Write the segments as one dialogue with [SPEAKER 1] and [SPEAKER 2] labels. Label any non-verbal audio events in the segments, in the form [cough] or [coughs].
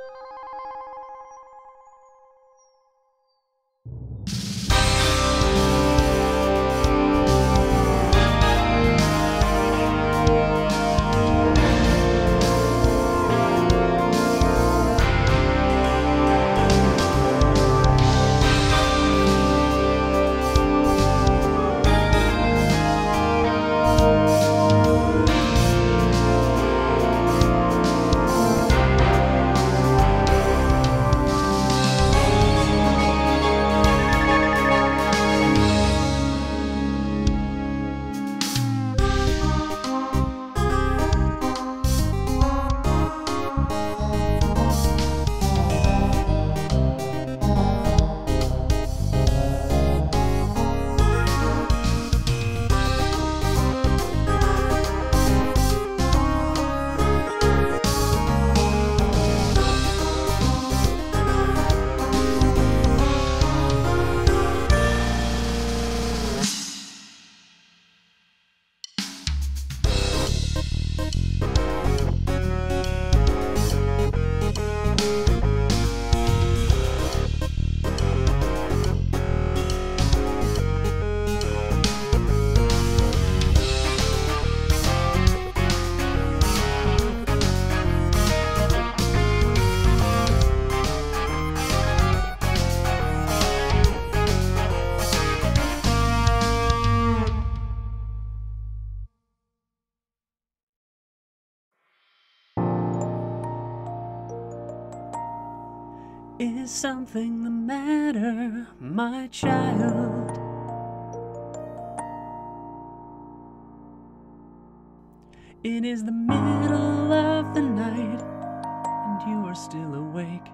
[SPEAKER 1] Is something the matter, my child? It is the middle of the night, and you are still awake.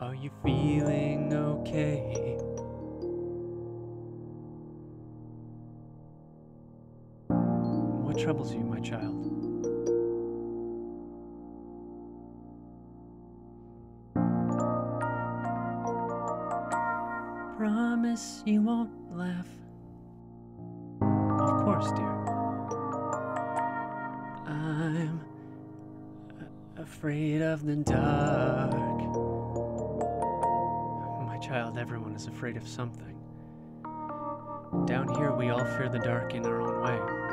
[SPEAKER 1] Are you feeling okay? What troubles you, my child? Promise you won't laugh. Of course, dear. I'm afraid of the dark. My child, everyone is afraid of something. Down here, we all fear the dark in our own way.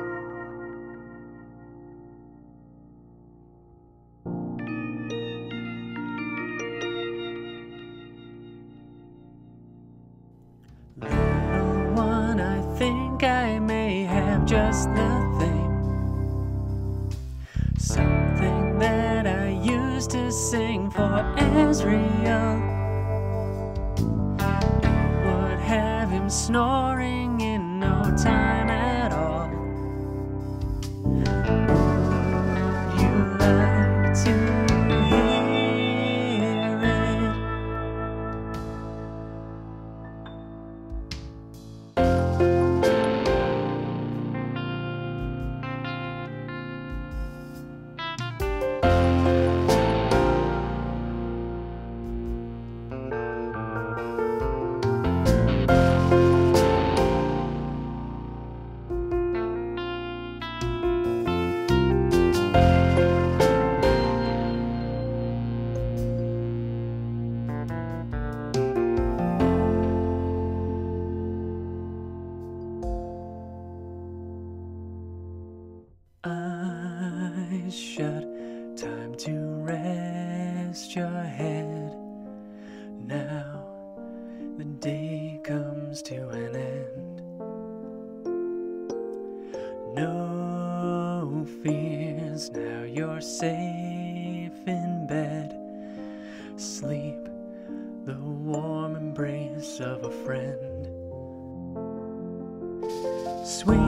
[SPEAKER 1] Sweet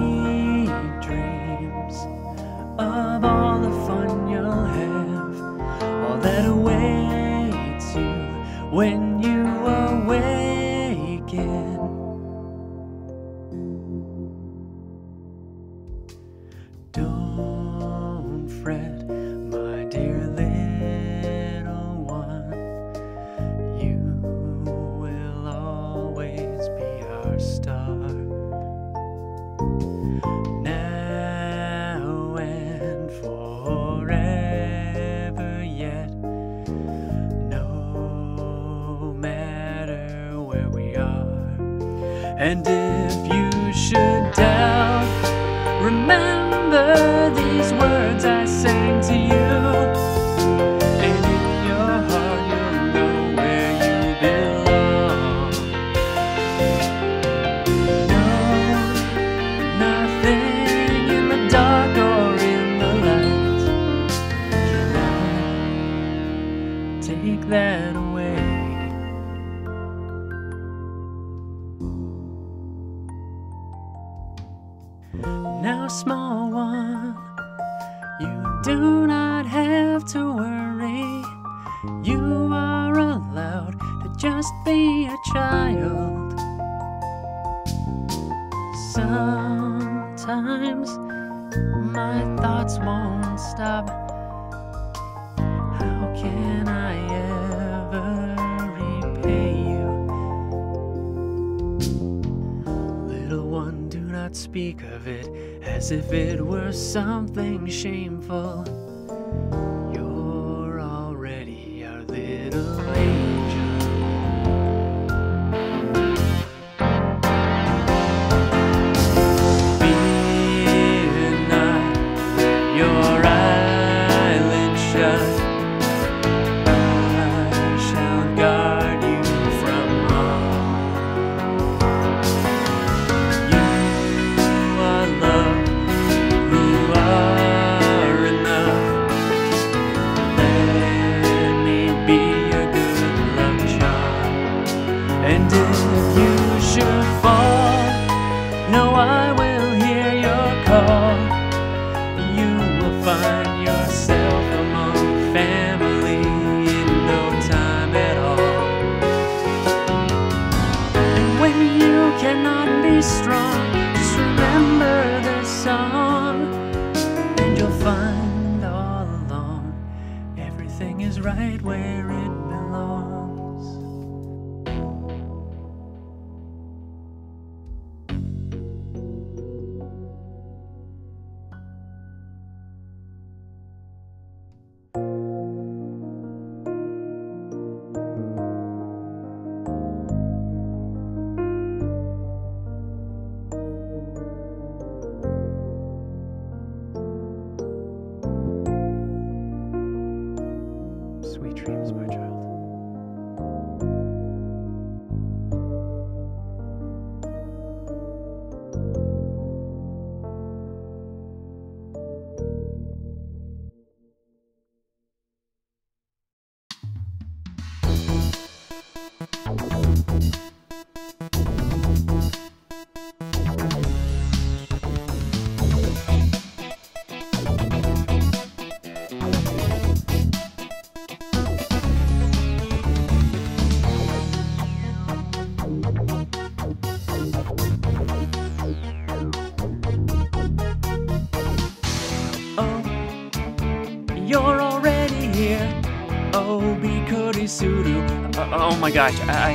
[SPEAKER 1] my gosh, I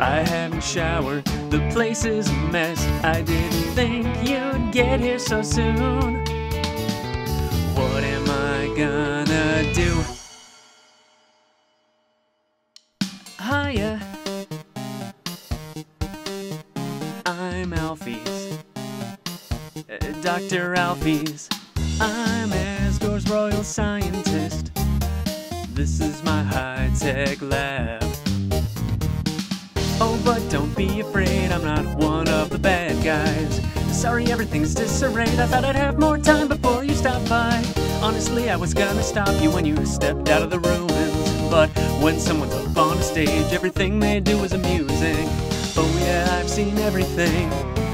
[SPEAKER 1] I haven't showered. The place is a mess. I didn't think you'd get here so soon. What am I gonna do? Hiya. I'm Alphys. Uh, Dr. Alphys. I'm Asgore's royal scientist. This is my high tech lab. But don't be afraid, I'm not one of the bad guys. Sorry, everything's disarrayed. I thought I'd have more time before you stopped by. Honestly, I was gonna stop you when you stepped out of the ruins. But when someone's up on a stage, everything they do is amusing. Oh, yeah, I've seen everything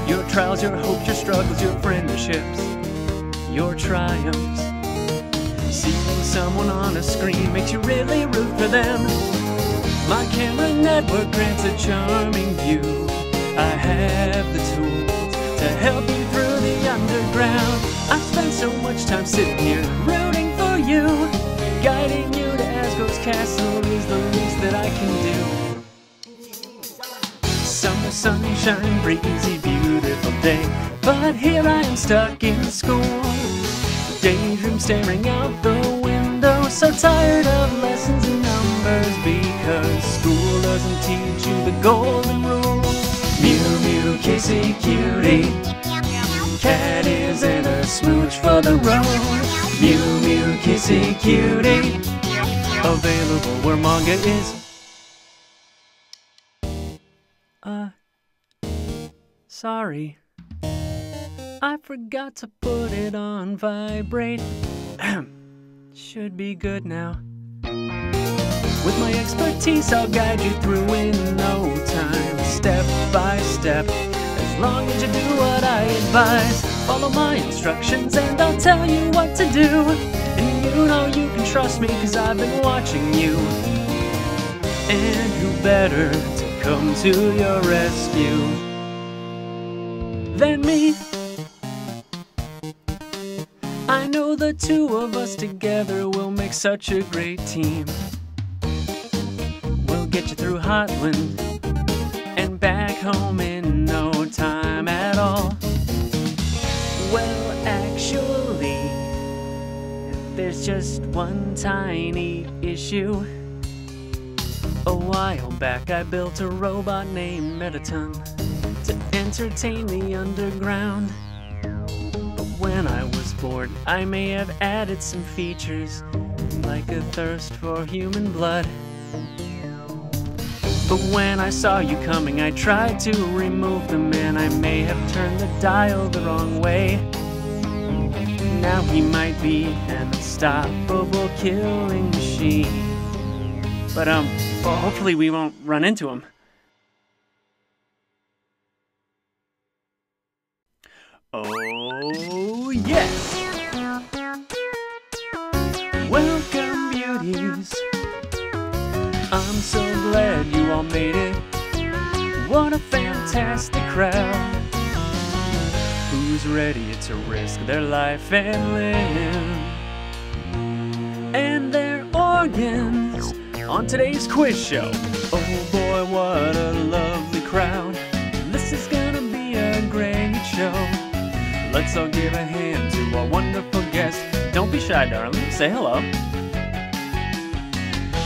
[SPEAKER 1] your trials, your hopes, your struggles, your friendships, your triumphs. Seeing someone on a screen makes you really root for them. My camera network grants a charming view. I have the tools to help you through the underground. I've spent so much time sitting here rooting for you. Guiding you to Asgore's castle is the least that I can do. Summer sunshine, breezy, beautiful day. But here I am stuck in school. Daydream staring out the window. So tired of lessons numbers because school doesn't teach you the golden rule. Mew, mew, kissy cutie. Cat is in a smooch for the road. Mew mew kissy cutie. Available where manga is. Uh, sorry. I forgot to put it on vibrate. [clears throat] Should be good now. With my expertise, I'll guide you through in no time, step by step. As long as you do what I advise, follow my instructions and I'll tell you what to do. And you know you can trust me, cause I've been watching you. And who better to come to your rescue than me? I know the two of us together will make such a great team. Get you through Hotland and back home in no time at all. Well, actually, there's just one tiny issue. A while back, I built a robot named Mettaton to entertain the underground. But when I was bored, I may have added some features, like a thirst for human blood. But when I saw you coming, I tried to remove them, and I may have turned the dial the wrong way. Now he might be an unstoppable killing machine. But, um, well, hopefully we won't run into him. Oh, yes! Welcome, beauties. I'm so glad you all made it. What a fantastic crowd. Who's ready to risk their life and limb and their organs on today's quiz show? Oh boy, what a lovely crowd. This is gonna be a great show. Let's all give a hand to our wonderful guest. Don't be shy, darling. Say hello.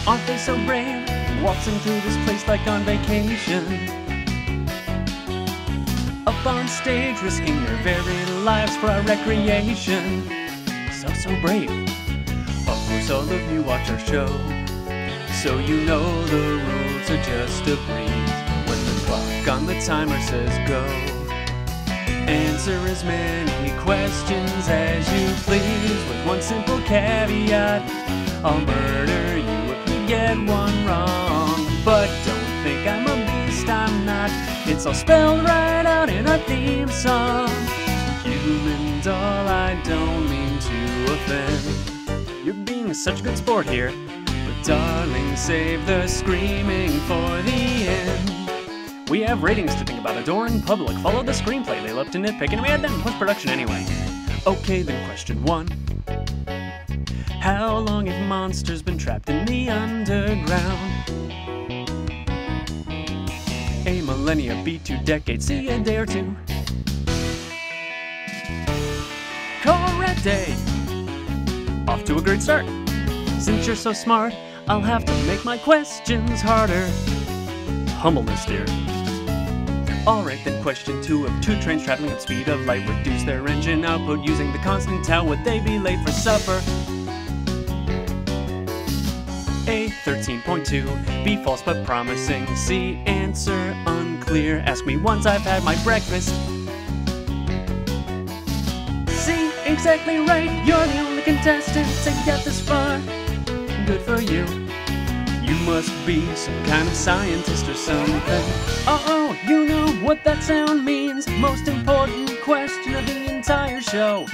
[SPEAKER 1] Aren't they so brave? Waltzing through this place like on vacation. Up on stage, risking their very lives for our recreation. So, so brave. Of course, all of you watch our show. So you know the rules are just a breeze. When the clock on the timer says go. Answer as many questions as you please with one simple caveat. I'll murder you get one wrong. But don't think I'm a beast, I'm not. It's all spelled right out in our theme song. Human doll, I don't mean to offend. You're being such a good sport here. But darling, save the screaming for the end. We have ratings to think about. Adoring public. Follow the screenplay. They love to nitpick, and we had that in post production anyway. Okay, then question one. How long have monsters been trapped in the underground? A millennia, B two decades, C a day or two. Correct day. Off to a great start. Since you're so smart, I'll have to make my questions harder. Humbleness, dear. Alright then, question two. If two trains traveling at speed of light reduce their engine output using the constant tau, would they be late for supper? A 13.2. B false but promising. C answer unclear. Ask me once I've had my breakfast. C exactly right. You're the only contestant to get this far. Good for you. You must be some kind of scientist or something. Uh oh, you know what that sound means. Most important question of the entire show.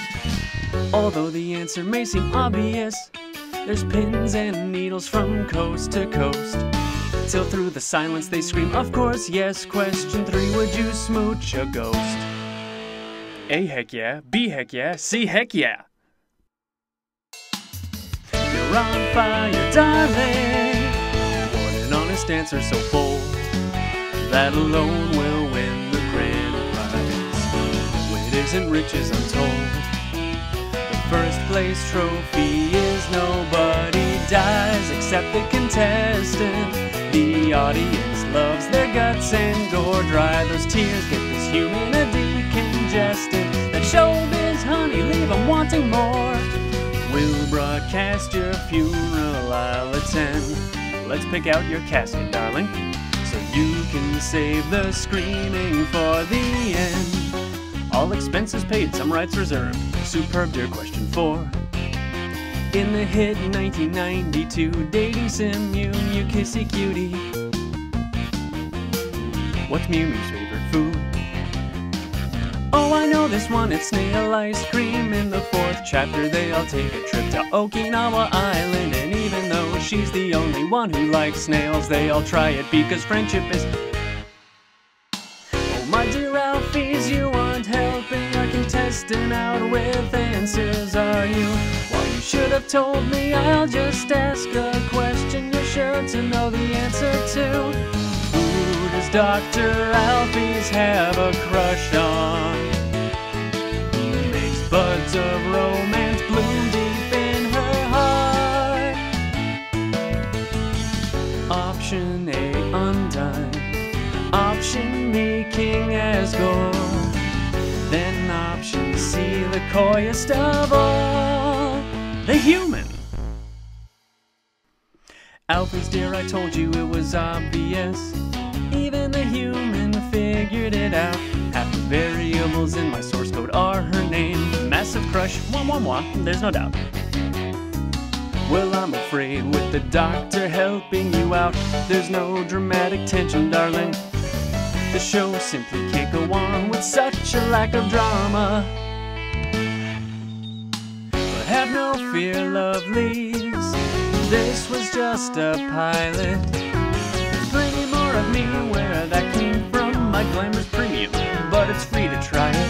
[SPEAKER 1] Although the answer may seem obvious, there's pins and needles from coast to coast. Till through the silence they scream, Of course, yes. Question three Would you smooch a ghost? A heck yeah, B heck yeah, C heck yeah. You're on fire, darling. What an honest answer so bold. That alone will win the grand prize. When it isn't riches untold. The first place trophy is nobody dies except the contestant. The audience loves their guts and gore. Dry those tears, get this humanity congested. That showbiz, honey, leave 'em wanting more. We'll broadcast your funeral, I'll attend. Let's pick out your casket, darling, so you can save the screaming for the end. All expenses paid, some rights reserved. Superb, dear question four. In the hit 1992 dating sim, Mew Mew Kissy Cutie. What's Mew Mew's favorite food? Oh, I know this one, it's snail ice cream. In the fourth chapter, they all take a trip to Okinawa Island. And even though she's the only one who likes snails, they all try it because friendship is. Our out with answers, are you? Well, you should have told me, I'll just ask a question you're sure to know the answer to. Who does Dr. Alphys have a crush on? Who makes buds of the coyest of all, the human. Alphys, dear, I told you it was obvious. Even the human figured it out. Half the variables in my source code are her name. Massive crush, wah wah wah, there's no doubt. Well, I'm afraid with the doctor helping you out, there's no dramatic tension, darling. The show simply can't go on with such a lack of drama. Have no fear, lovelies. This was just a pilot. Plenty more of me where that came from. My glamour's premium, but it's free to try it.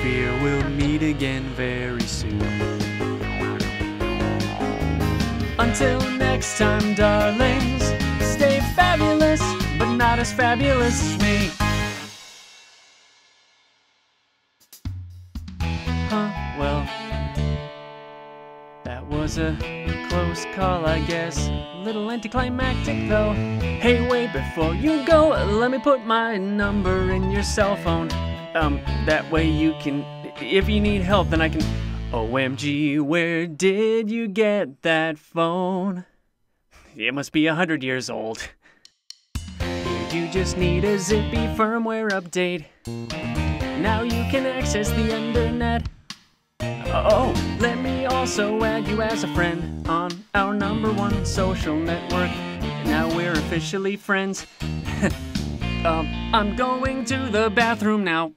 [SPEAKER 1] Fear, we'll meet again very soon. Until next time, darlings, stay fabulous, but not as fabulous as me. Was a close call, I guess. Little anticlimactic, though. Hey, wait, before you go, let me put my number in your cell phone. Um, that way you can, if you need help, then I can. OMG, where did you get that phone? It must be a hundred years old. You just need a zippy firmware update. Now you can access the internet. Oh, let me also add you as a friend on our number one social network. Now we're officially friends. [laughs] um, I'm going to the bathroom now.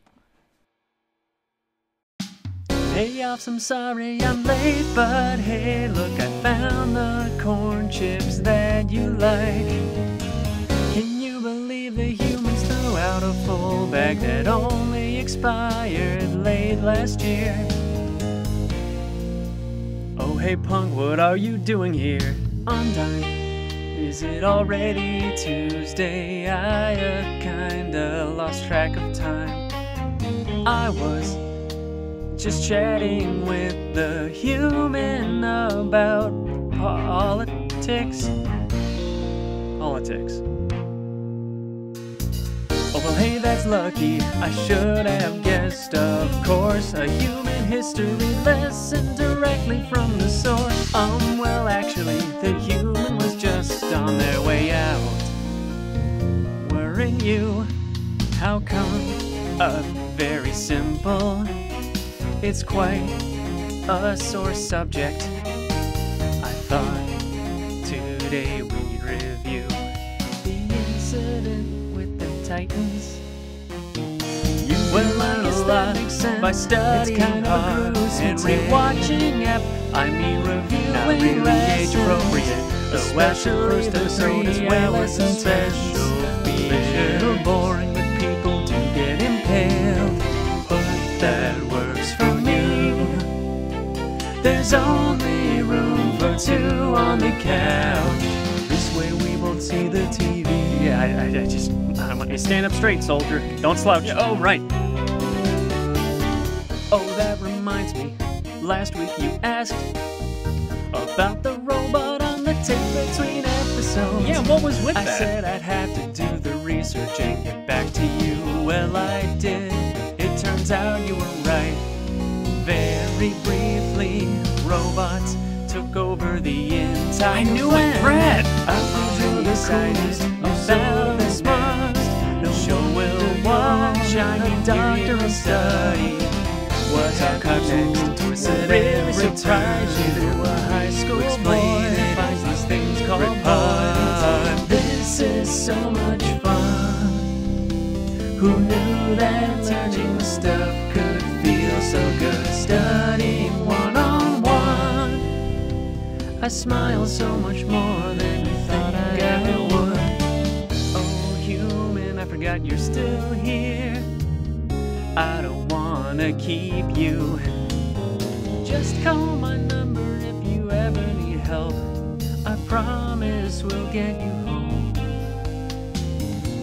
[SPEAKER 1] Hey, off, I'm sorry I'm late, but hey, look, I found the corn chips that you like. Can you believe the humans threw out a full bag that only expired late last year? Oh, hey, punk, what are you doing here? Undyne. Is it already Tuesday? I uh, kinda lost track of time. I was just chatting with the human about politics. Politics. Hey, that's lucky. I should have guessed, of course. A human history lesson directly from the source. Um, well, actually, the human was just on their way out. Weren't you? How come? A very simple. It's quite a sore subject. I thought today we'd review the incident Titans. You guess that makes sense by studying kind of and rewatching Ep. I mean reviewing Not really age appropriate. Especially first episode as well as a special feature. Little boring, but people do get impaled. But that works for me. There's only room for two on the couch. This way we won't see the TV. Yeah, I, I, I just I want you to stand up straight, soldier. Don't slouch. Oh, right. Oh, that reminds me. Last week you asked about the robot on the tape between episodes.
[SPEAKER 2] Yeah, what was with
[SPEAKER 1] I
[SPEAKER 2] that?
[SPEAKER 1] said I'd have to do the research and get back to you. Well, I did. It turns out you were right. Very briefly, robots took over the entire
[SPEAKER 2] I knew it, Brad.
[SPEAKER 1] I feel decided about this must. No show will watch. I mean, doctor and study. What our context was it really surprised you to a high school boy that finds these things called puns. This is so much fun. Who knew that teaching stuff could feel so good? Studying one on one. I smile so much more than you I would. Oh, human, I forgot you're still here. I don't wanna keep you. Just call my number if you ever need help. I promise we'll get you home.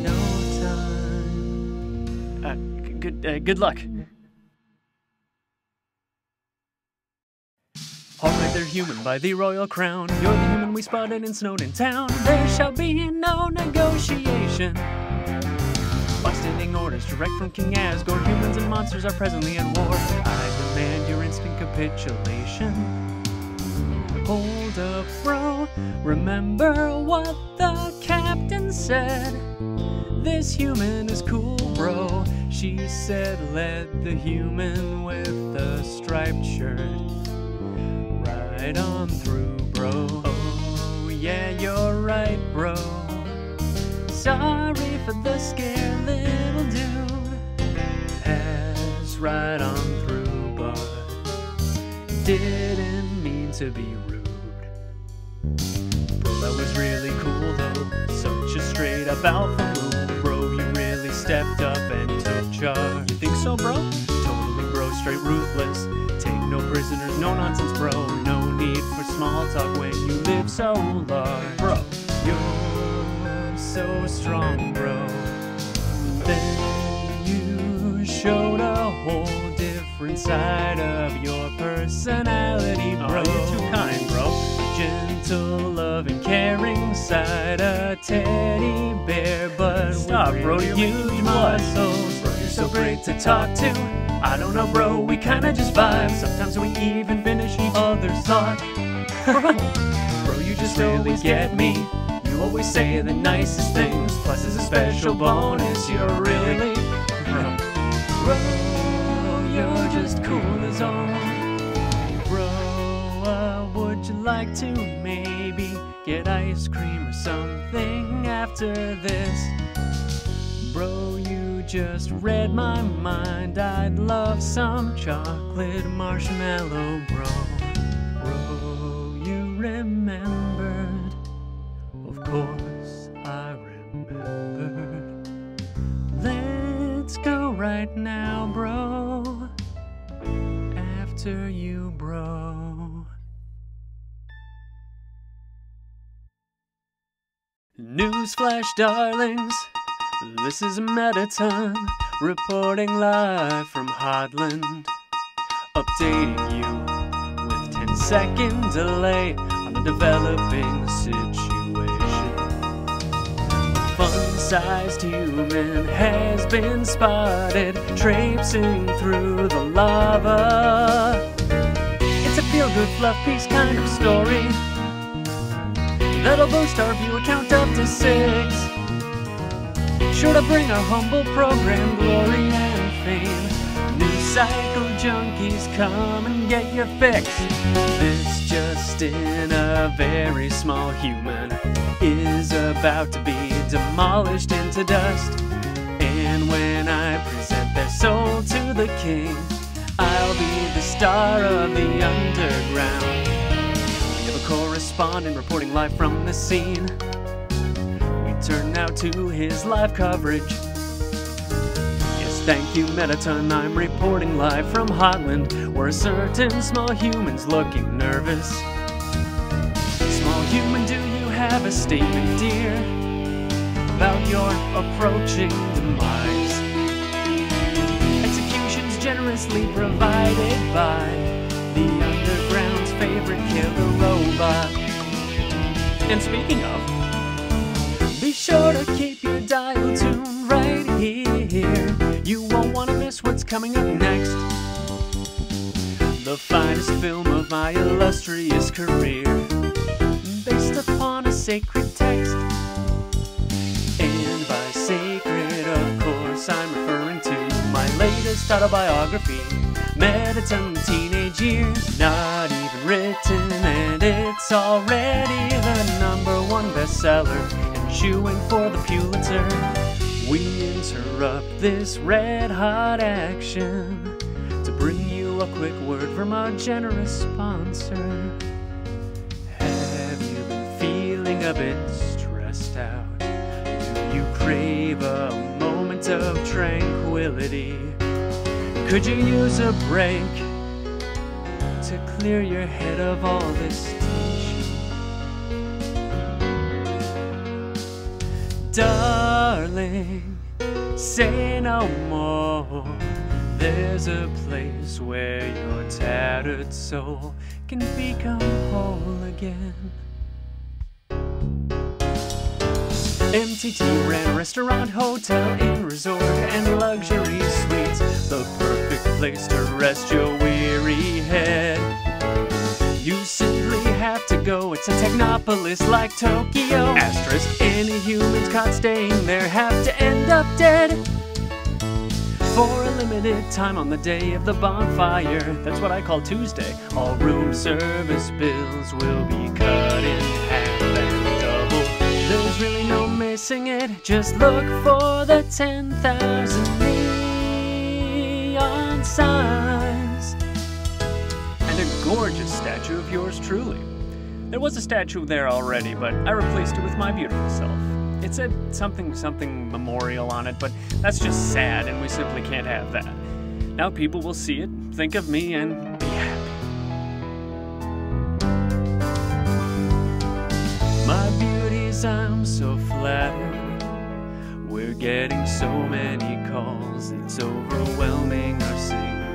[SPEAKER 1] No time. Uh, good, uh, good luck. They're human by the royal crown. You're the human we spotted in Snowdin Town. There shall be no negotiation. By standing orders direct from King Asgore, humans and monsters are presently at war. I demand your instant capitulation. Hold up, bro. Remember what the captain said. This human is cool, bro. She said, let the human with the striped shirt right on through, bro. Oh, yeah, you're right, bro. Sorry for the scare, little dude. Pass right on through, but didn't mean to be rude. Bro, that was really cool though. Such a straight up alpha move, bro. You really stepped up and took charge. You think so, bro? Totally, bro. Straight ruthless. No prisoners, no nonsense, bro. No need for small talk when you live so large, bro. You're so strong, bro. Then you showed a whole different side of your personality, bro.
[SPEAKER 2] Oh, you're too kind, bro.
[SPEAKER 1] Gentle, loving, caring side, a teddy bear, but
[SPEAKER 2] Stop, bro, you're
[SPEAKER 1] huge muscles. Bro, you're so great to talk to. I don't know, bro, we kinda just vibe. Sometimes we even finish each other's thought. [laughs] Bro, you just really get me. You always say the nicest things. Plus, as a special bonus, you're really bro. Bro, you're just cool as all. Bro, uh, would you like to maybe get ice cream or something after this? Bro, you just read my mind. I'd love some chocolate marshmallow, bro. Bro, oh, you remembered. Of course, I remembered. Let's go right now, bro. After you, bro. Newsflash, darlings. This is Mettaton reporting live from Hotland. Updating you with 10 second delay on a developing situation. A fun sized human has been spotted traipsing through the lava. It's a feel good, fluff piece kind of story that'll boost our viewer count up to six. Sure to bring our humble program glory and fame. New cycle junkies come and get your fix. This just in a very small human is about to be demolished into dust. And when I present their soul to the king, I'll be the star of the underground. We have a correspondent reporting live from the scene. Turn now to his live coverage. Yes, thank you, Mettaton. I'm reporting live from Hotland, where a certain small human's looking nervous. Small human, do you have a statement, dear, about your approaching demise? Executions generously provided by the underground's favorite killer robot. And speaking of, sure to keep your dial tuned right here. You won't want to miss what's coming up next. The finest film of my illustrious career, based upon a sacred text. And by sacred, of course, I'm referring to my latest autobiography, Mettaton Teenage Years. Not even written, and it's already the number one bestseller, shooing for the Pulitzer. We interrupt this red hot action to bring you a quick word from our generous sponsor. Have you been feeling a bit stressed out? Do you crave a moment of tranquility? Could you use a break to clear your head of all this tension? Darling, say no more. There's a place where your tattered soul can become whole again. MTT ran restaurant, hotel, inn, resort, and luxury suites. The perfect place to rest your weary head. You simply have to go. It's a technopolis like Tokyo. Asterisk. Any humans caught staying there have to end up dead. For a limited time on the day of the bonfire, that's what I call Tuesday, all room service bills will be cut in half and double. There's really no missing it, just look for the 10,000 neon signs. Gorgeous statue of yours truly. There was a statue there already, but I replaced it with my beautiful self. It said something something memorial on it, but that's just sad, and we simply can't have that. Now people will see it, think of me, and be happy. My beauties, I'm so flattered. We're getting so many calls, it's overwhelming our single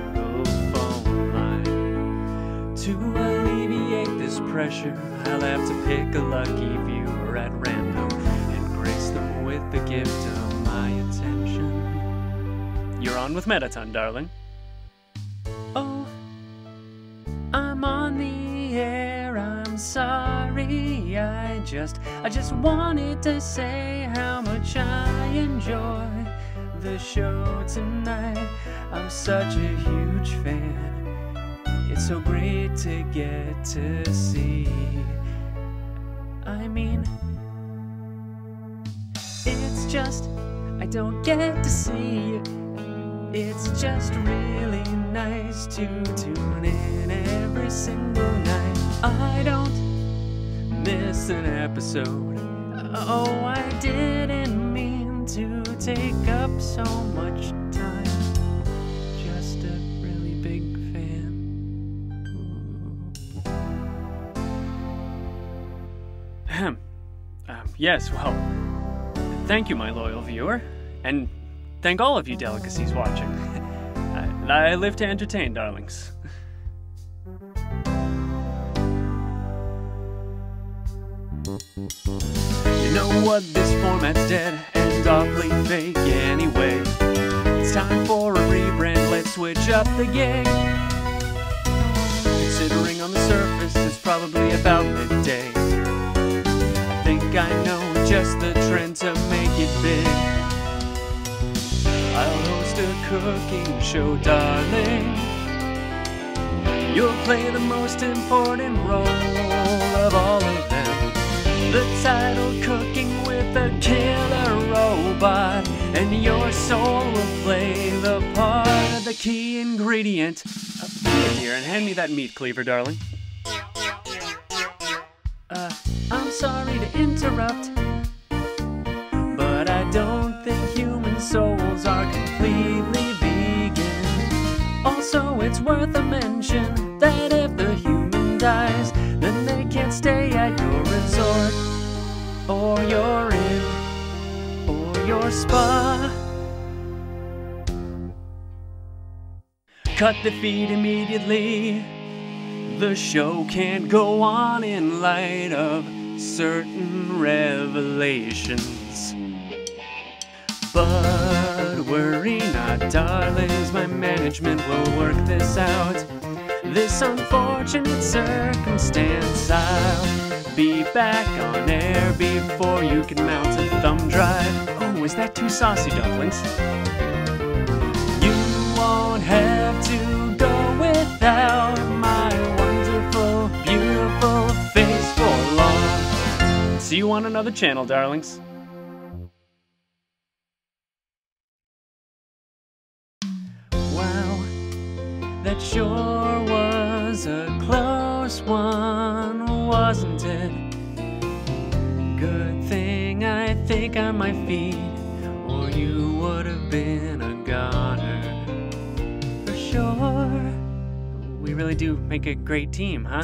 [SPEAKER 1] To alleviate this pressure, I'll have to pick a lucky viewer at random and grace them with the gift of my attention. You're on with Mettaton, darling. Oh, I'm on the air. I'm sorry. I just, I just wanted to say how much I enjoy the show tonight. I'm such a huge fan. It's so great to get to see. I mean, it's just, I don't get to see it. It's just really nice to tune in every single night. I don't miss an episode. Oh, I didn't mean to take up so much yes, well, thank you, my loyal viewer, and thank all of you delicacies watching. [laughs] I, I live to entertain, darlings. You know what? This format's dead and awfully fake anyway. It's time for a rebrand. Let's switch up the game. Considering on the surface it's probably about midday. I think I know just the trend to make it big. I'll host a cooking show, darling. You'll play the most important role of all of them. The title Cooking with a Killer Robot. And your soul will play the part of the key ingredient. Uh, here, and hand me that meat cleaver, darling. Uh, sorry to interrupt. But I don't think human souls are completely vegan. Also, it's worth a mention that if the human dies, then they can't stay at your resort, or your inn, or your spa. Cut the feed immediately. The show can't go on in light of certain revelations. But worry not, darlings, my management will work this out. This unfortunate circumstance, I'll be back on air before you can mount a thumb drive. Oh, is that too saucy, dumplings? You won't have to go without See you on another channel, darlings. Wow, that sure was a close one, wasn't it? Good thing I think on my feet, or you would have been a goner. For sure. We really do make a great team, huh?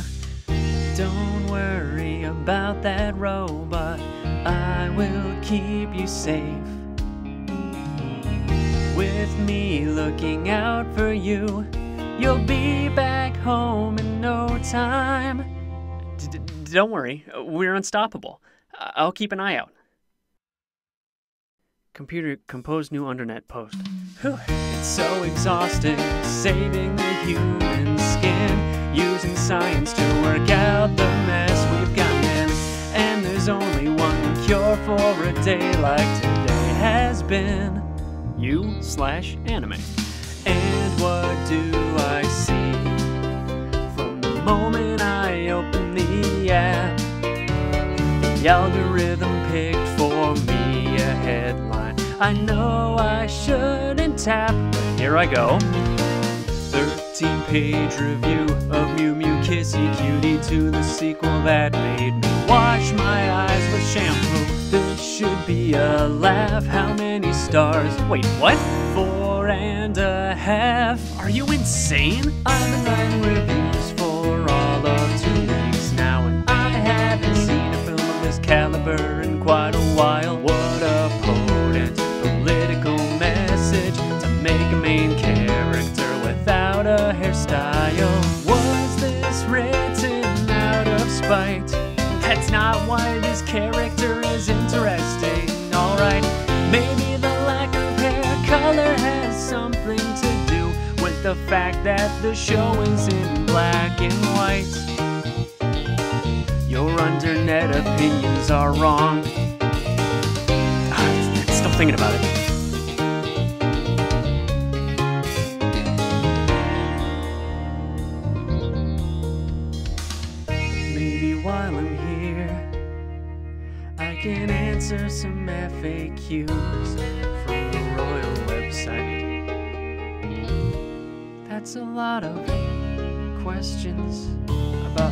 [SPEAKER 1] Don't worry about that robot, I will keep you safe. With me looking out for you, you'll be back home in no time. D- don't worry, we're unstoppable. I'll keep an eye out. Computer compose new undernet post. Whew, It's so exhausting saving the human skin, using science to work out the mess we've gotten in. And there's only one cure for a day like today has been you slash anime. And what do I see from the moment I open the app? The algorithm picked for me a headline. I know I shouldn't tap, but here I go. 13 page review of Mew Mew Kissy Cutie to the sequel that made me wash my eyes with shampoo. This should be a laugh. How many stars? Wait, what? Four and a half. Are you insane? Been writing reviews for all of two weeks now, and I haven't seen a film of this caliber in quite a while. Spite? That's not why this character is interesting. Alright, maybe the lack of hair color has something to do with the fact that the show is in black and white. Your undernet opinions are wrong. Ah, Still thinking about it. Answer some FAQs from the Royal website. That's a lot of questions about.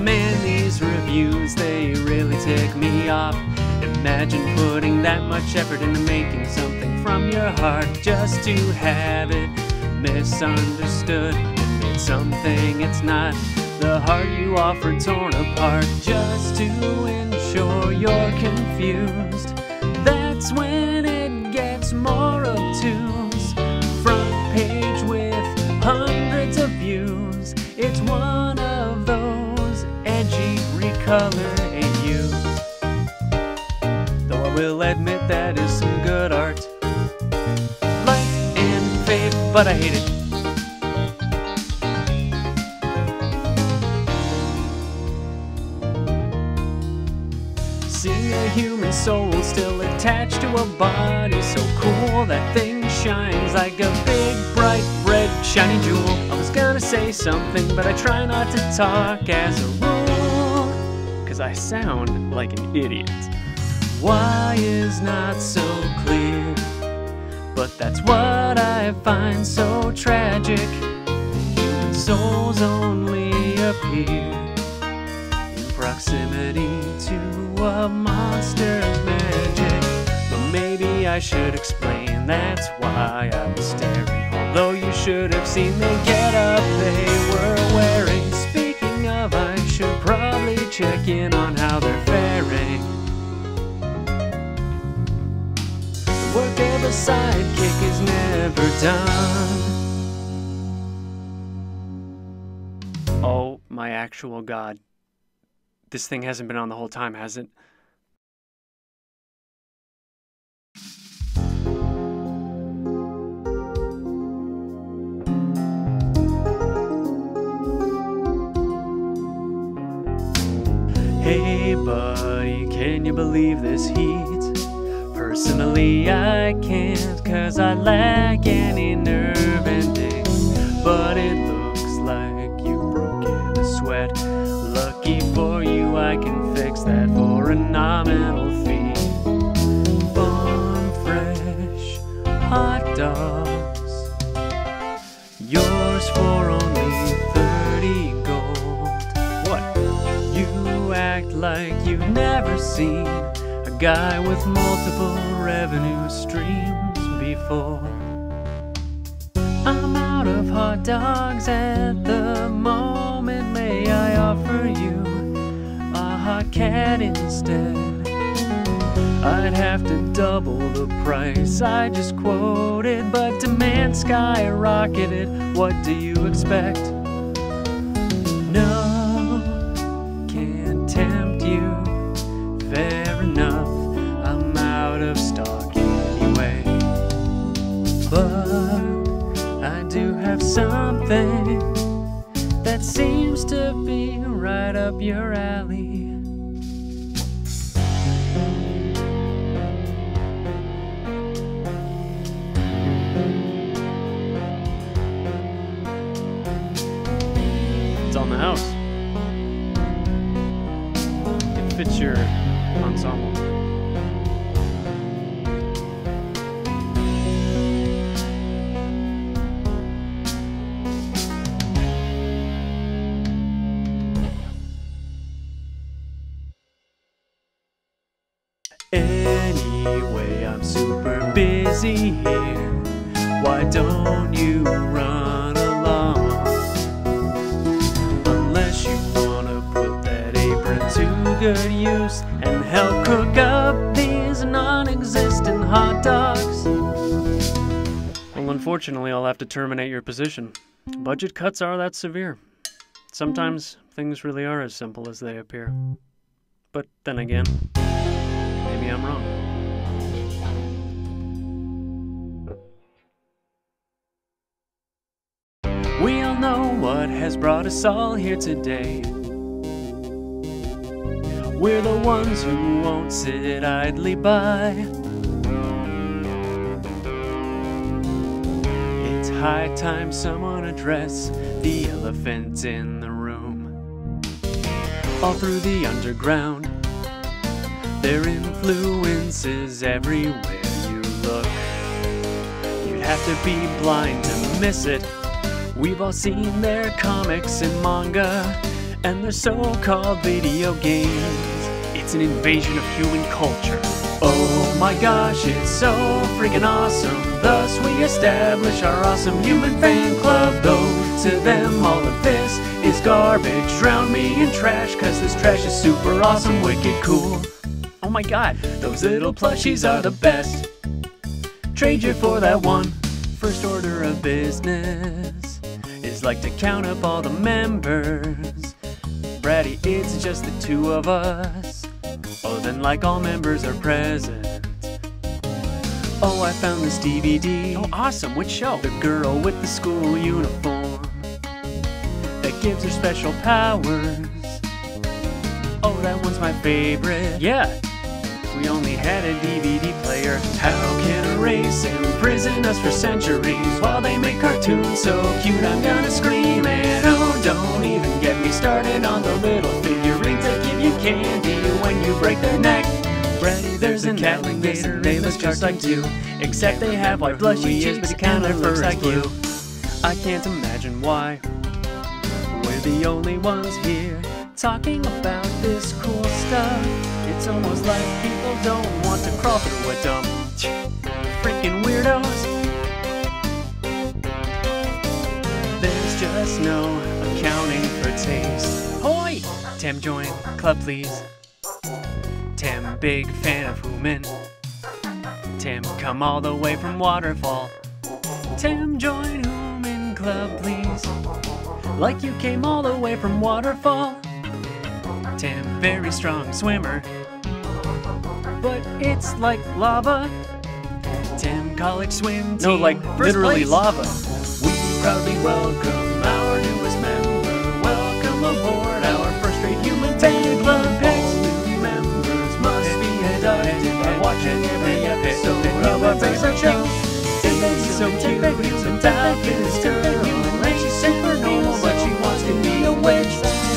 [SPEAKER 1] Man, these reviews, they really tick me off. Imagine putting that much effort into making something from your heart just to have it misunderstood. Admit something it's not. The heart you offer torn apart just to ensure you're confused. That's when it gets more obtuse. Front page with hundreds of views. It's one of those edgy recolor AUs. Though I will admit that is some good art. Light and fade, but I hate it. Soul still attached to a body so cool that thing shines like a big bright red shiny jewel. I was gonna say something, but I try not to talk as a rule, cause I sound like an idiot. Why is not so clear, but that's what I find so tragic. Human souls only appear a monster's magic. But maybe I should explain that's why I was staring. Although you should have seen the get up they were wearing. Speaking of, I should probably check in on how they're faring. The work of a sidekick is never done. Oh my actual god. This thing hasn't been on the whole time, has it? Hey buddy, can you believe this heat? Personally, I can't, cause I lack any nerve endings. But it for a nominal fee. Farm fresh hot dogs. Yours for only 30 gold. What? You act like you've never seen a guy with multiple revenue streams before. I'm out of hot dogs at the moment. May I offer you instead? I'd have to double the price I just quoted, but demand skyrocketed. What do you expect? No, can't tempt you. Fair enough, I'm out of stock anyway. But I do have something that seems to be right up your alley. Unfortunately, I'll have to terminate your position. Budget cuts are that severe. Sometimes things really are as simple as they appear. But then again, maybe I'm wrong. We all know what has brought us all here today. We're the ones who won't sit idly by. High time someone address the elephant in the room. All through the underground, their influence is everywhere you look. You'd have to be blind to miss it. We've all seen their comics and manga and their so called video games. It's an invasion of human culture. Oh my gosh, it's so freaking awesome. Thus, we establish our awesome human fan club. Though to them, all of this is garbage. Drown me in trash, cause this trash is super awesome, wicked cool. Oh my god, those little plushies are the best. Trade you for that one. First order of business is like to count up all the members. Bratty, it's just the two of us. Oh, then, like all members are present. Oh, I found this DVD.
[SPEAKER 2] Oh, awesome. Which show?
[SPEAKER 1] The girl with the school uniform that gives her special powers. Oh, that one's my favorite.
[SPEAKER 2] Yeah.
[SPEAKER 1] If we only had a DVD player, how can a race imprison us for centuries while they make cartoons so cute? I'm gonna scream and oh, don't even get me started on the little figurines that give you candy when you break their neck. Bratty, there's an alligator, they look just like you, except they have white blushy cheeks, but he kinda looks like you. I can't imagine why we're the only ones here talking about this cool stuff. It's almost like people don't want to crawl through a dump. Freaking weirdos. There's just no accounting for taste. Hoi! Tem join club please. Tem big fan of Human. Tem come all the way from Waterfall. Tem join Human club please. Like you came all the way from Waterfall. Tem very strong swimmer. But it's like lava. Tem college swim team.
[SPEAKER 2] No, like
[SPEAKER 1] First
[SPEAKER 2] literally
[SPEAKER 1] place.
[SPEAKER 2] lava.
[SPEAKER 1] We proudly welcome our newest member. Welcome aboard. back so no one breaks our chains. Sydney's so cute and fabulous girl. And she's super normal, but she wants to be a witch.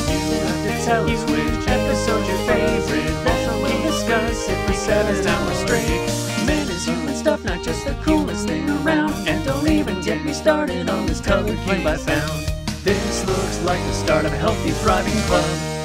[SPEAKER 1] You have to tell us which episode your favorite. That's what we'll discuss it for seven hours straight. Man is human stuff, not just the coolest thing around. And don't even get me started on this colored cube I found. This looks like the start of a healthy, thriving club.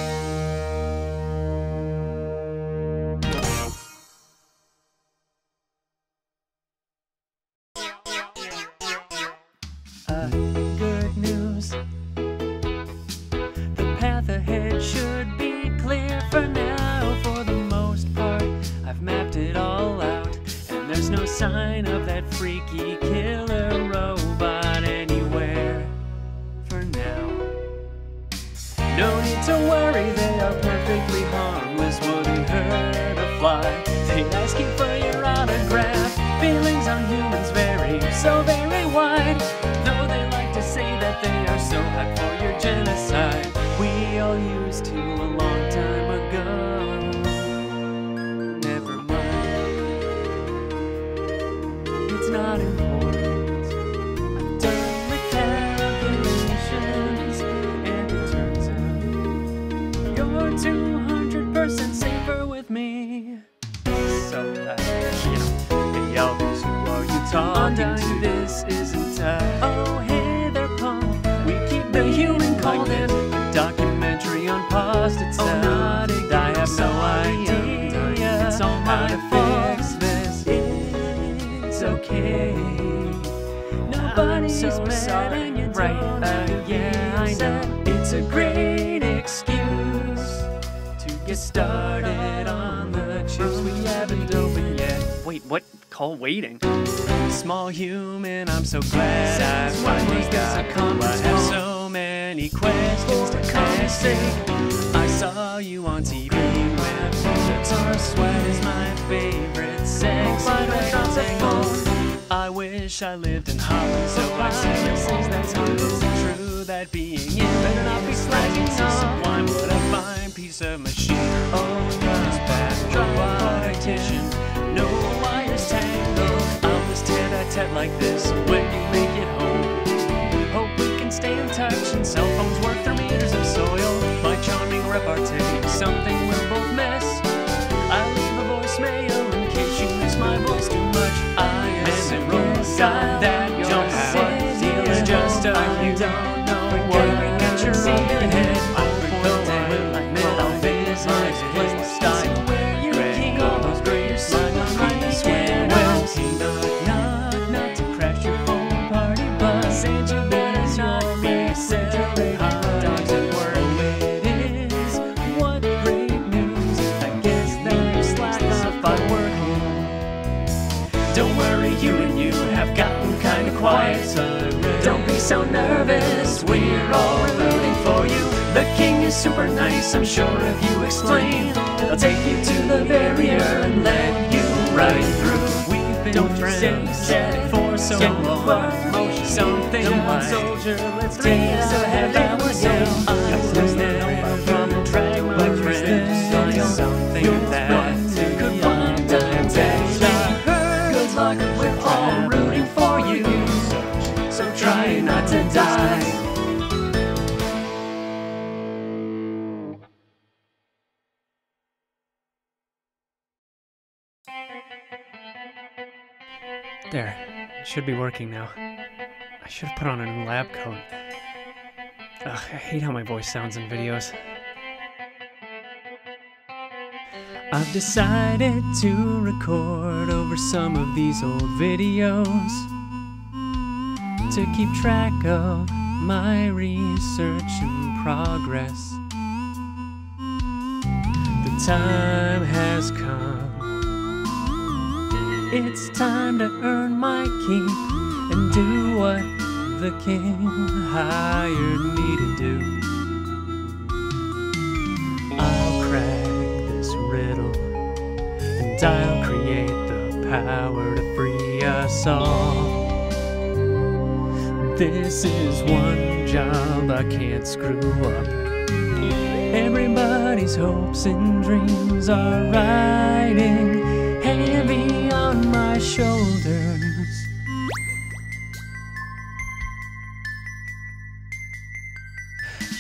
[SPEAKER 1] so nervous. We're all rooting for you. The king is super nice, I'm sure if you explain. he'll take you to the barrier and let you right through. We've been Don't friends sad for so long. Motion, something on soldier, let's raise a head ourselves. I was
[SPEAKER 2] never should be working now. I should have put on a new lab coat. Ugh, I hate how my voice sounds in videos.
[SPEAKER 1] I've decided to record over some of these old videos to keep track of my research and progress. The time has come it's time to earn my keep and do what the king hired me to do. I'll crack this riddle and I'll create the power to free us all. This is one job I can't screw up. Everybody's hopes and dreams are riding heavy on my shoulders.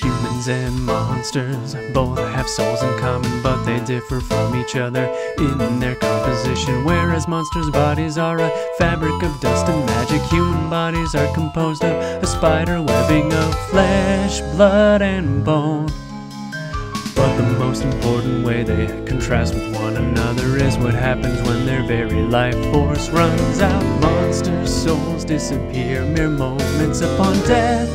[SPEAKER 1] Humans and monsters both have souls in common, but they differ from each other in their composition. Whereas monsters' bodies are a fabric of dust and magic, human bodies are composed of a spider webbing of flesh, blood, and bone. But the most important way they contrast with one another is what happens when their very life force runs out. Monster souls disappear mere moments upon death.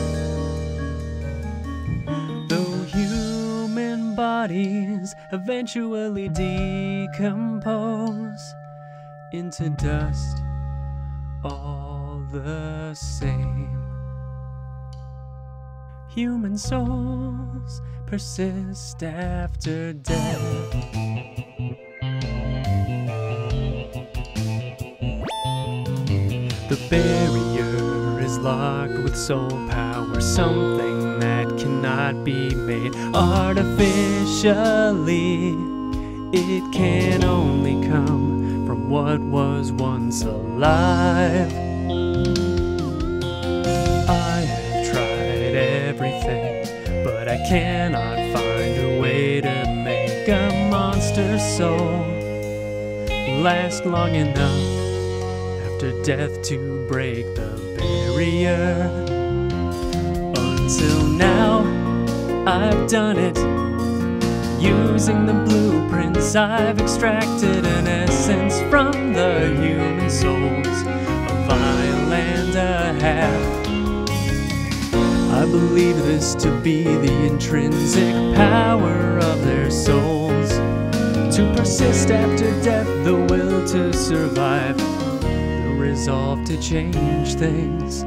[SPEAKER 1] Though human bodies eventually decompose into dust, all the same. Human souls persist after death. The barrier is locked with soul power, something that cannot be made artificially. It can only come from what was once alive. I cannot find a way to make a monster soul last long enough after death to break the barrier. Until now, I've done it. Using the blueprints, I've extracted an essence from the human souls, a vial and a half. I believe this to be the intrinsic power of their souls. To persist after death, the will to survive, the resolve to change things.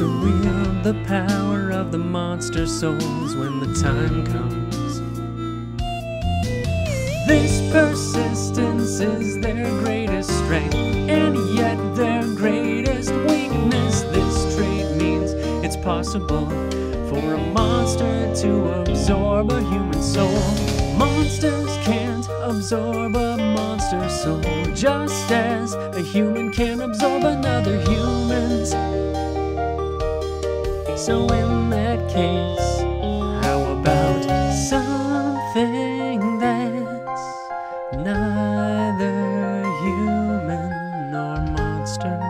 [SPEAKER 1] To wield the power of the monster souls when the time comes. This persistence is their greatest strength, and yet their greatest weakness. This trait means it's possible for a monster to absorb a human soul. Monsters can't absorb a monster soul, just as a human can absorb another human's. So, in that case, how about something that's neither human nor monster?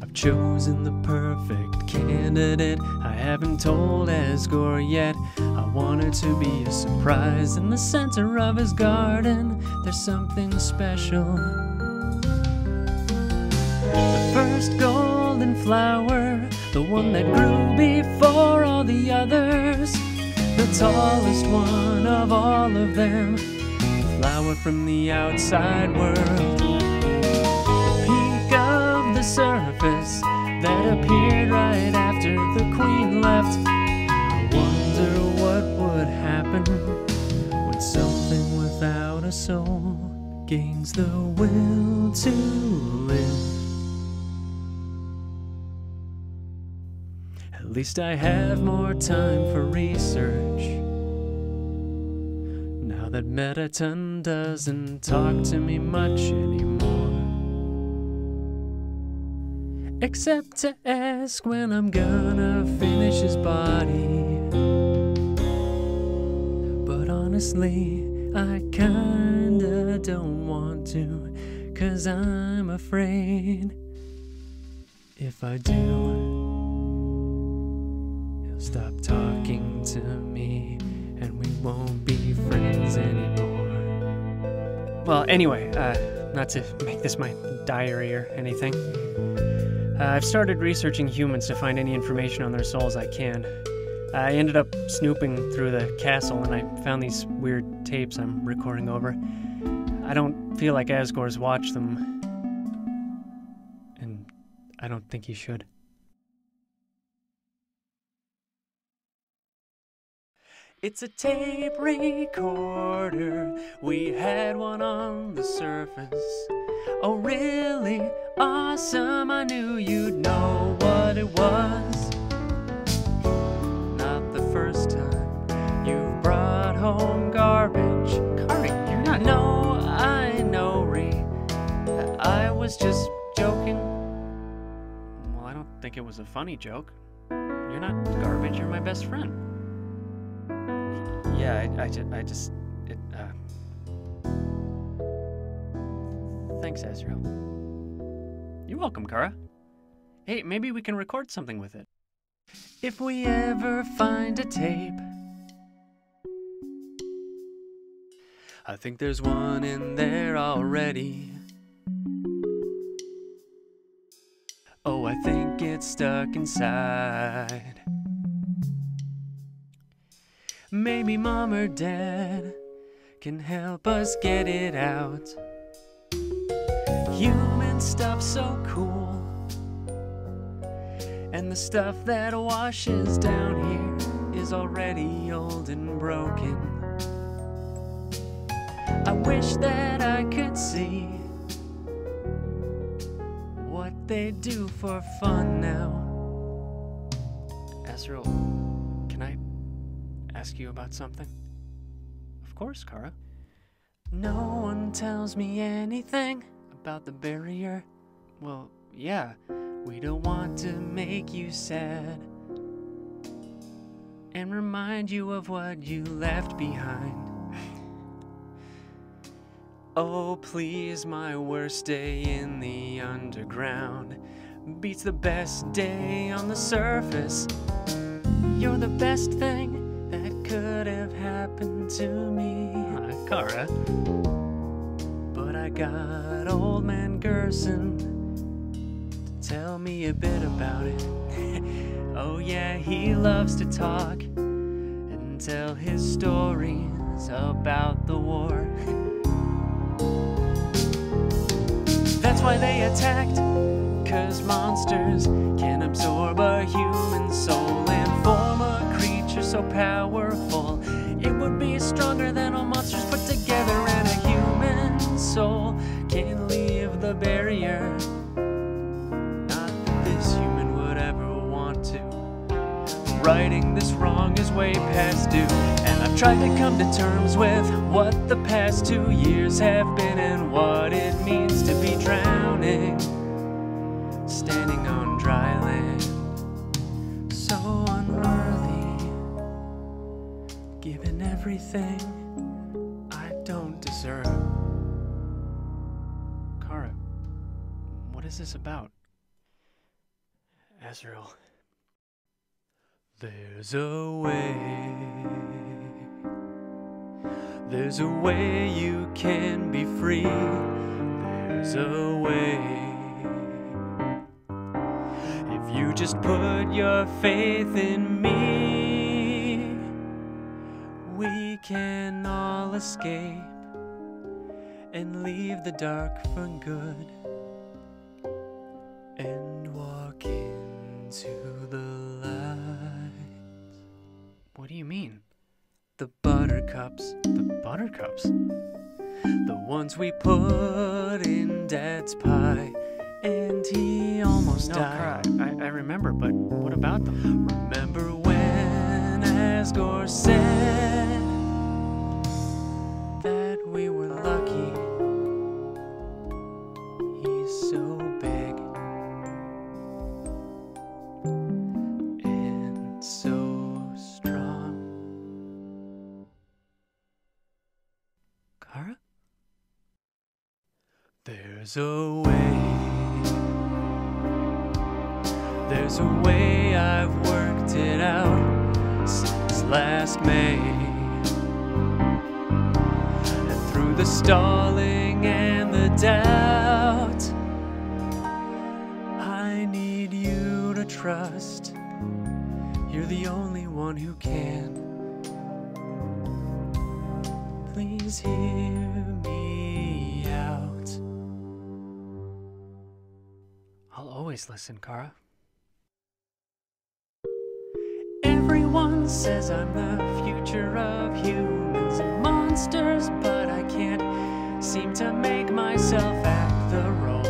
[SPEAKER 1] I've chosen the perfect candidate. I haven't told Asgore yet. I want her to be a surprise in the center of his garden. There's something special. The first golden flower, the one that grew before all the others, the tallest one of all of them, a flower from the outside world, peak of the surface that appeared right after the queen left. I wonder what would happen when something without a soul gains the will to live. At least I have more time for research. Now that Mettaton doesn't talk to me much anymore. Except to ask when I'm gonna finish his body. But honestly, I kinda don't want to, cause I'm afraid if I do Stop talking to me, and we won't be friends anymore. Well, anyway, uh, not to make this my diary or anything. Uh, I've started researching humans to find any information on their souls I can. I ended up snooping through the castle and I found these weird tapes I'm recording over. I don't feel like Asgore's watched them. And I don't think he should. It's a tape recorder. We had one on the surface. Oh, really? Awesome. I knew you'd know what it was. Not the first time you've brought home garbage.
[SPEAKER 3] Kari, you're not.
[SPEAKER 1] No, I know, Ree. I was just joking. Well, I don't think it was a funny joke. You're not garbage, you're my best friend. Yeah, I, I, ju- I just. It, uh... Thanks, Asriel.
[SPEAKER 3] You're welcome, Chara. Hey, maybe we can record something with it.
[SPEAKER 1] If we ever find a tape, I think there's one in there already. Oh, I think it's stuck inside. Maybe mom or dad can help us get it out. Human stuff so cool. And the stuff that washes down here is already old and broken. I wish that I could see what they do for fun now. Can I ask you about something?
[SPEAKER 3] Of course, Chara.
[SPEAKER 1] No one tells me anything about the barrier. Well, yeah, we don't want to make you sad and remind you of what you left behind. Oh, please, my worst day in the underground beats the best day on the surface. You're the best thing could have happened to me.
[SPEAKER 3] Uh, Chara.
[SPEAKER 1] But I got old man Gerson to tell me a bit about it. [laughs] oh, yeah, he loves to talk and tell his stories about the war. [laughs] That's why they attacked, cause monsters can absorb a human soul so powerful. It would be stronger than all monsters put together, and a human soul can leave the barrier. Not that this human would ever want to. Righting this wrong is way past due, and I've tried to come to terms with what the past two years have been and what it means to be drowning, everything I don't deserve. Chara, what is this about? Asriel. There's a way. There's a way you can be free. There's a way. If you just put your faith in me, we can all escape and leave the dark for good and walk into the light. What do you mean? The buttercups,
[SPEAKER 3] The buttercups.
[SPEAKER 1] the ones we put in Dad's pie, and he almost
[SPEAKER 3] No,
[SPEAKER 1] died.
[SPEAKER 3] Chara, I, I remember, but what about them?
[SPEAKER 1] Remember when Asgore said that we were lucky? He's so big and so strong. Chara? There's a way. There's a way I've worked it out last May. And through the stalling and the doubt, I need you to trust. You're the only one who can. Please hear me out. I'll always listen, Chara. Everyone says I'm the future of humans and monsters, but I can't seem to make myself act the role.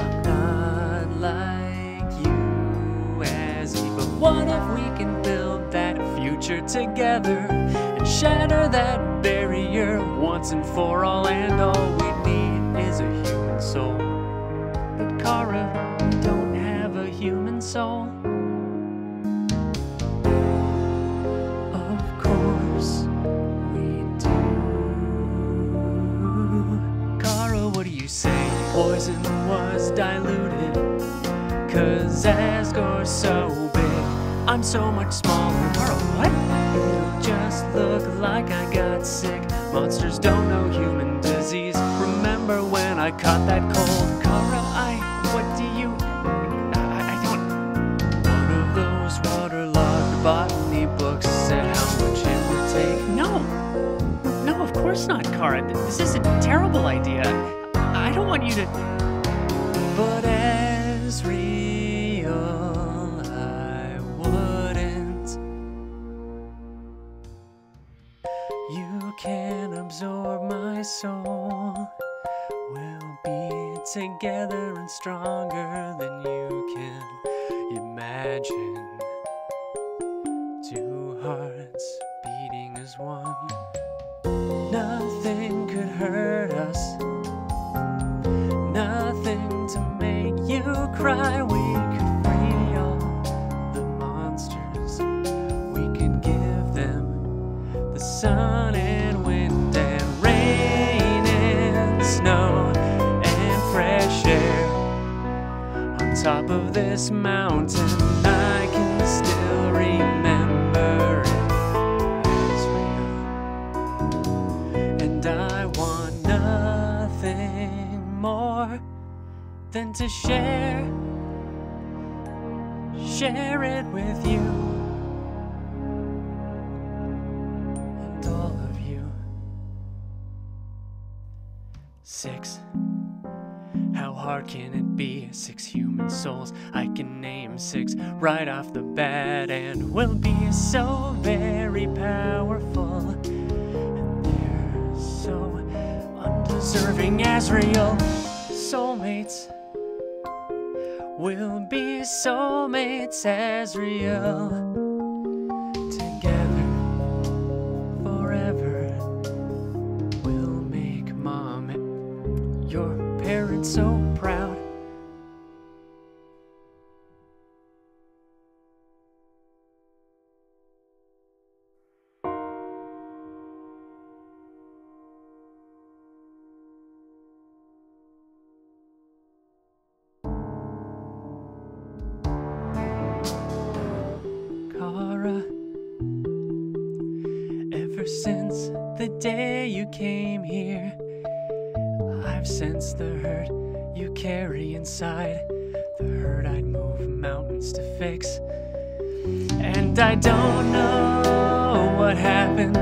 [SPEAKER 1] I'm not like you, Azzy, but what if we can build that future together and shatter that barrier once and for all? And all we need is a human soul. But Chara, we don't have a human soul. Poison was diluted. Cause Asgore's so big. I'm so much smaller. Chara, what? It'll just look like I got sick. Monsters don't know human disease. Remember when I caught that cold? Chara, I. What do you. I, I don't. One of those waterlogged botany books said how much it would take.
[SPEAKER 2] No! No, of course not, Chara. This is a terrible idea. I don't want you to.
[SPEAKER 1] But Asriel, I wouldn't. You can absorb my soul. We'll be together and stronger than you can imagine. This mountain, I can still remember it. And I want nothing more than to share, share it right off the bat, and we'll be so very powerful. And they're so undeserving as real soulmates. We'll be soulmates Asriel. Came here, I've sensed the hurt you carry inside. The hurt I'd move mountains to fix. And I don't know what happened.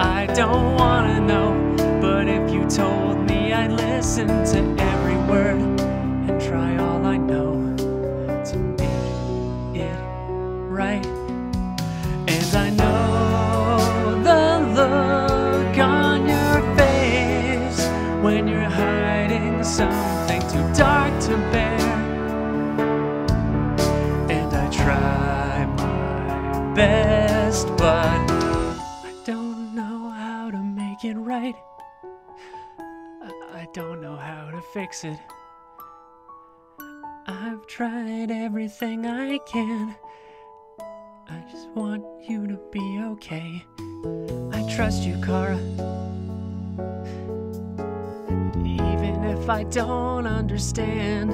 [SPEAKER 1] I don't wanna know. But if you told me, I'd listen to every word and try all fix it. I've tried everything I can. I just want you to be okay. I trust you, Chara. Even if I don't understand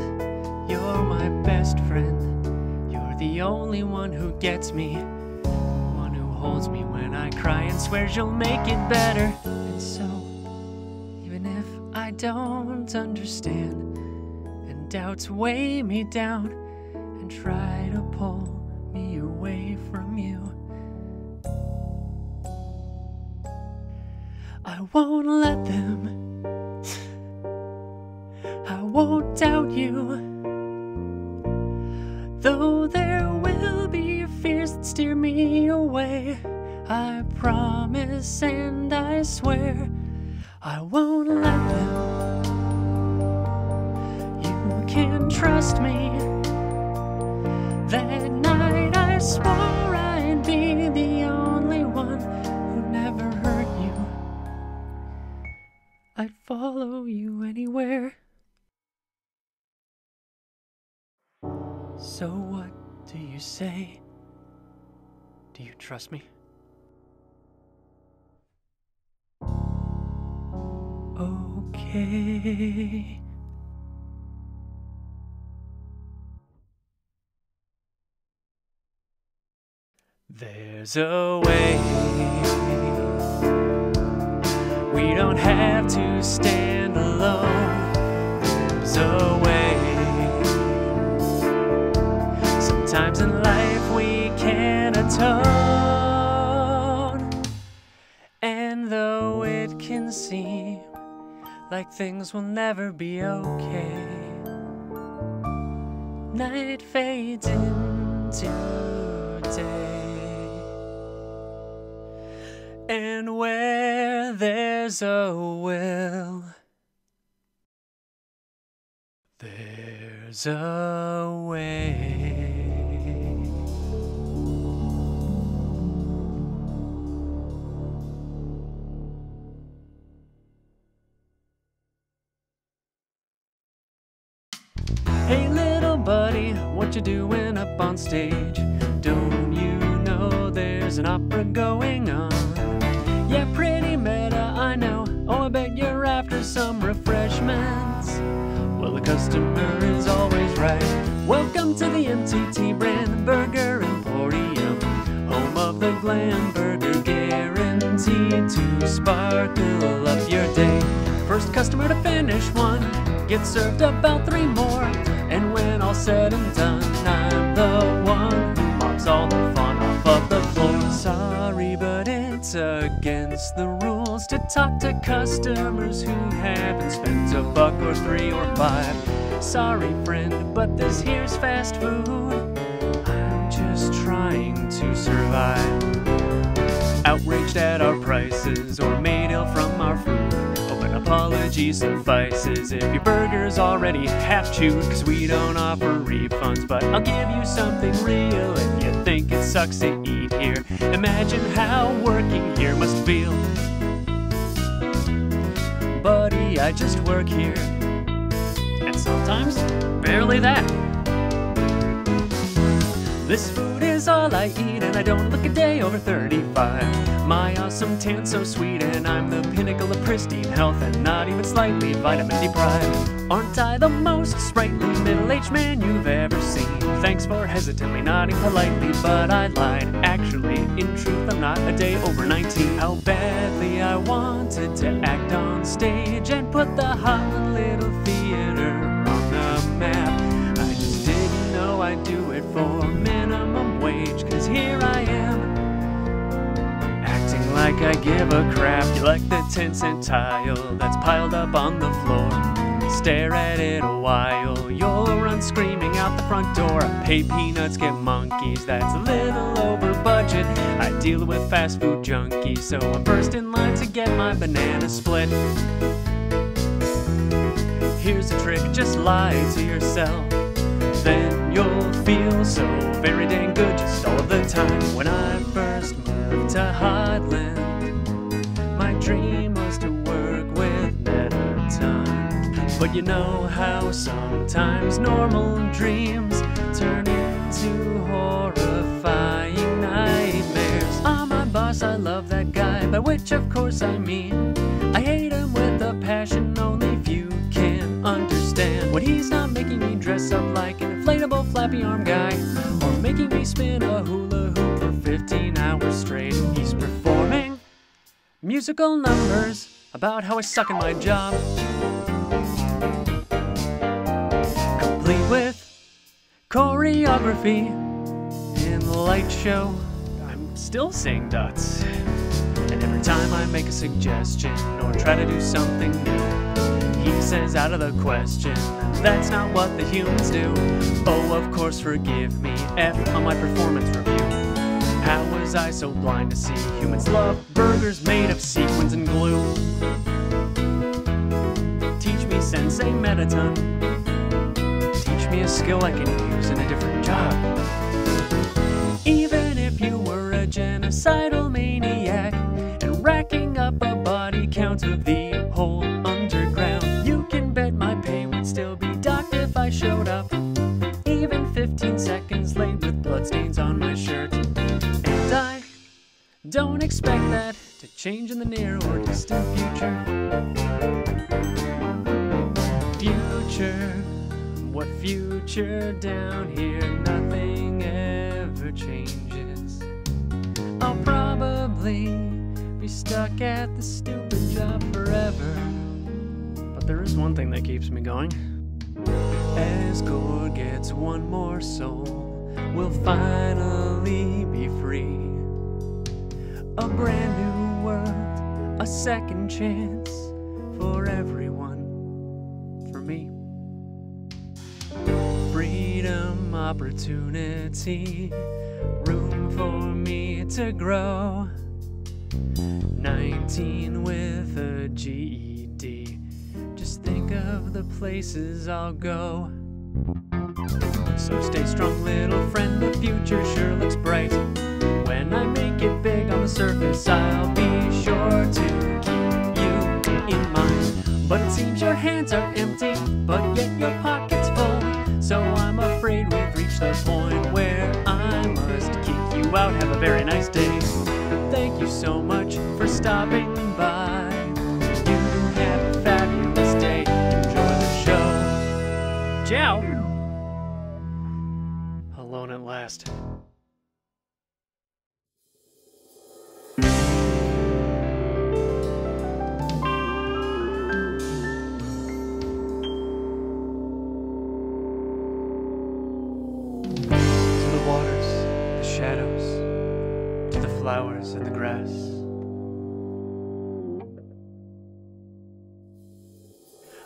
[SPEAKER 1] You're my best friend. You're the only one who gets me. One who holds me when I cry and swears you'll make it better. And so, I don't understand, and doubts weigh me down and try to pull me away from you. I won't let them. I won't doubt you. Though there will be fears that steer me away, I promise and I swear I won't let them. You can trust me. That night I swore I'd be the only one who never hurt you. I'd follow you anywhere. So what do you say? Do you trust me? There's a way. We don't have to stand like things will never be okay, night fades into day. And where there's a will, there's a way. What you doing up on stage? Don't you know there's an opera going on? Yeah, pretty meta, I know. Oh, I bet you're after some refreshments. Well, the customer is always right. Welcome to the MTT brand burger emporium, home of the glam burger, guaranteed to sparkle up your day. First customer to finish one gets served about three more, all said and done, I'm the one who mops all the fun off of the floor. Sorry, but it's against the rules to talk to customers who haven't spent a buck or three or five. Sorry, friend, but this here's fast food. I'm just trying to survive. Outraged at our prices or made ill from our food. Apology suffices if your burger's already half chewed. Cause we don't offer refunds, but I'll give you something real if you think it sucks to eat here. Imagine how working here must feel. Buddy, I just work here. And sometimes, barely that. This food is all I eat, and I don't look a day over 35. My awesome tan so sweet, and I'm the pinnacle of pristine health, and not even slightly vitamin deprived. Aren't I the most sprightly middle-aged man you've ever seen? Thanks for hesitantly nodding politely, but I lied. Actually, in truth, I'm not a day over 19. How badly I wanted to act on stage and put the Hotland Little Theater I give a crap. You like the 10 cent tile that's piled up on the floor. Stare at it a while, you'll run screaming out the front door. Pay peanuts, get monkeys, that's a little over budget. I deal with fast food junkies, so I'm first in line to get my banana split. Here's a trick, just lie to yourself. Then you'll feel so very dang good just all the time. When I first moved to Hotland, But you know how sometimes normal dreams turn into horrifying nightmares. Ah, my boss, I love that guy, by which of course I mean I hate him with a passion only few can understand. When he's not making me dress up like an inflatable flappy arm guy, or making me spin a hula hoop for 15 hours straight. He's performing musical numbers about how I suck at my job. Complete with choreography in the light show. I'm still saying dots. And every time I make a suggestion or try to do something new, he says out of the question. That's not what the humans do. Oh, of course, forgive me, F on my performance review. How was I so blind to see humans love burgers made of sequins and glue? Teach me sensei Mettaton. Me a skill I can use in a different job. Even if you were a genocidal maniac and racking up a body count of the whole underground, you can bet my pay would still be docked if I showed up. Even 15 seconds late with bloodstains on my shirt. And I don't expect that to change in the near or distant. Future, future down here? Nothing ever changes. I'll probably be stuck at the stupid job forever. But there is one thing that keeps me going. Asgore gets one more soul, we'll finally be free. A brand new world, a second chance opportunity, room for me to grow. 19 with a GED. Just think of the places I'll go. So stay strong, little friend. The future sure looks bright. When I make it big on the surface, I'll be sure to keep you in mind. But it seems your hands are empty, but yet your pocket's full. So the point where I must kick you out. Have a very nice day. Thank you so much for stopping by. You have a fabulous day. Enjoy the show. Ciao. Alone at last. Flowers and the grass.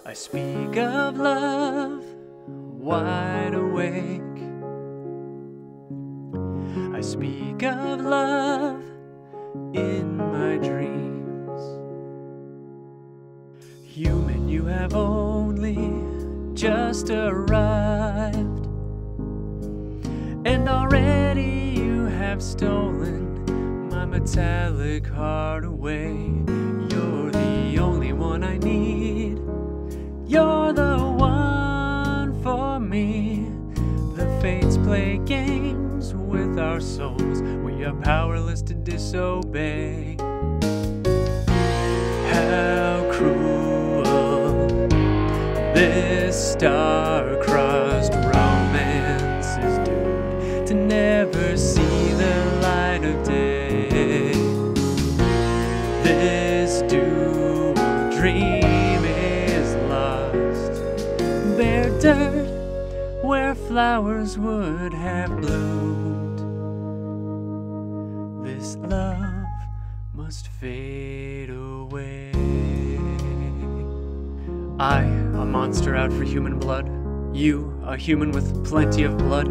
[SPEAKER 1] I speak of love, wide awake. I speak of love in my dreams. Human, you have only just arrived. And already you have stolen metallic heart away. You're the only one I need. You're the one for me. The fates play games with our souls. We are powerless to disobey. How cruel this star-crossed romance is doomed to never see flowers would have bloomed. This love must fade away. I, a monster out for human blood. You, a human with plenty of blood.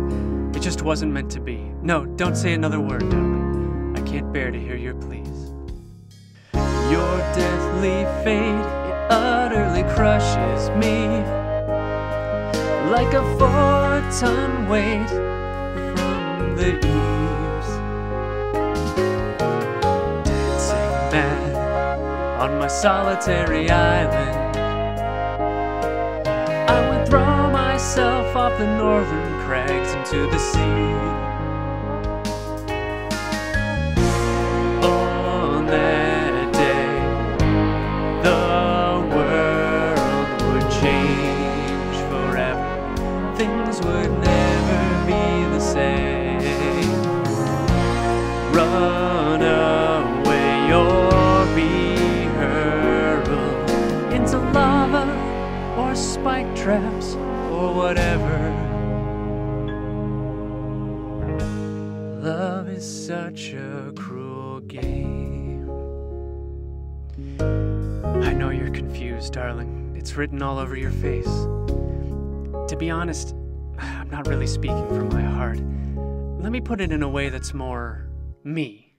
[SPEAKER 1] It just wasn't meant to be. No, don't say another word, darling. I can't bear to hear your pleas. Your deathly fate, it utterly crushes me. Like a four ton weight from the eaves. Dancing mad on my solitary island. I would throw myself off the northern crags into the sea. Darling. It's written all over your face. To be honest, I'm not really speaking from my heart. Let me put it in a way that's more me.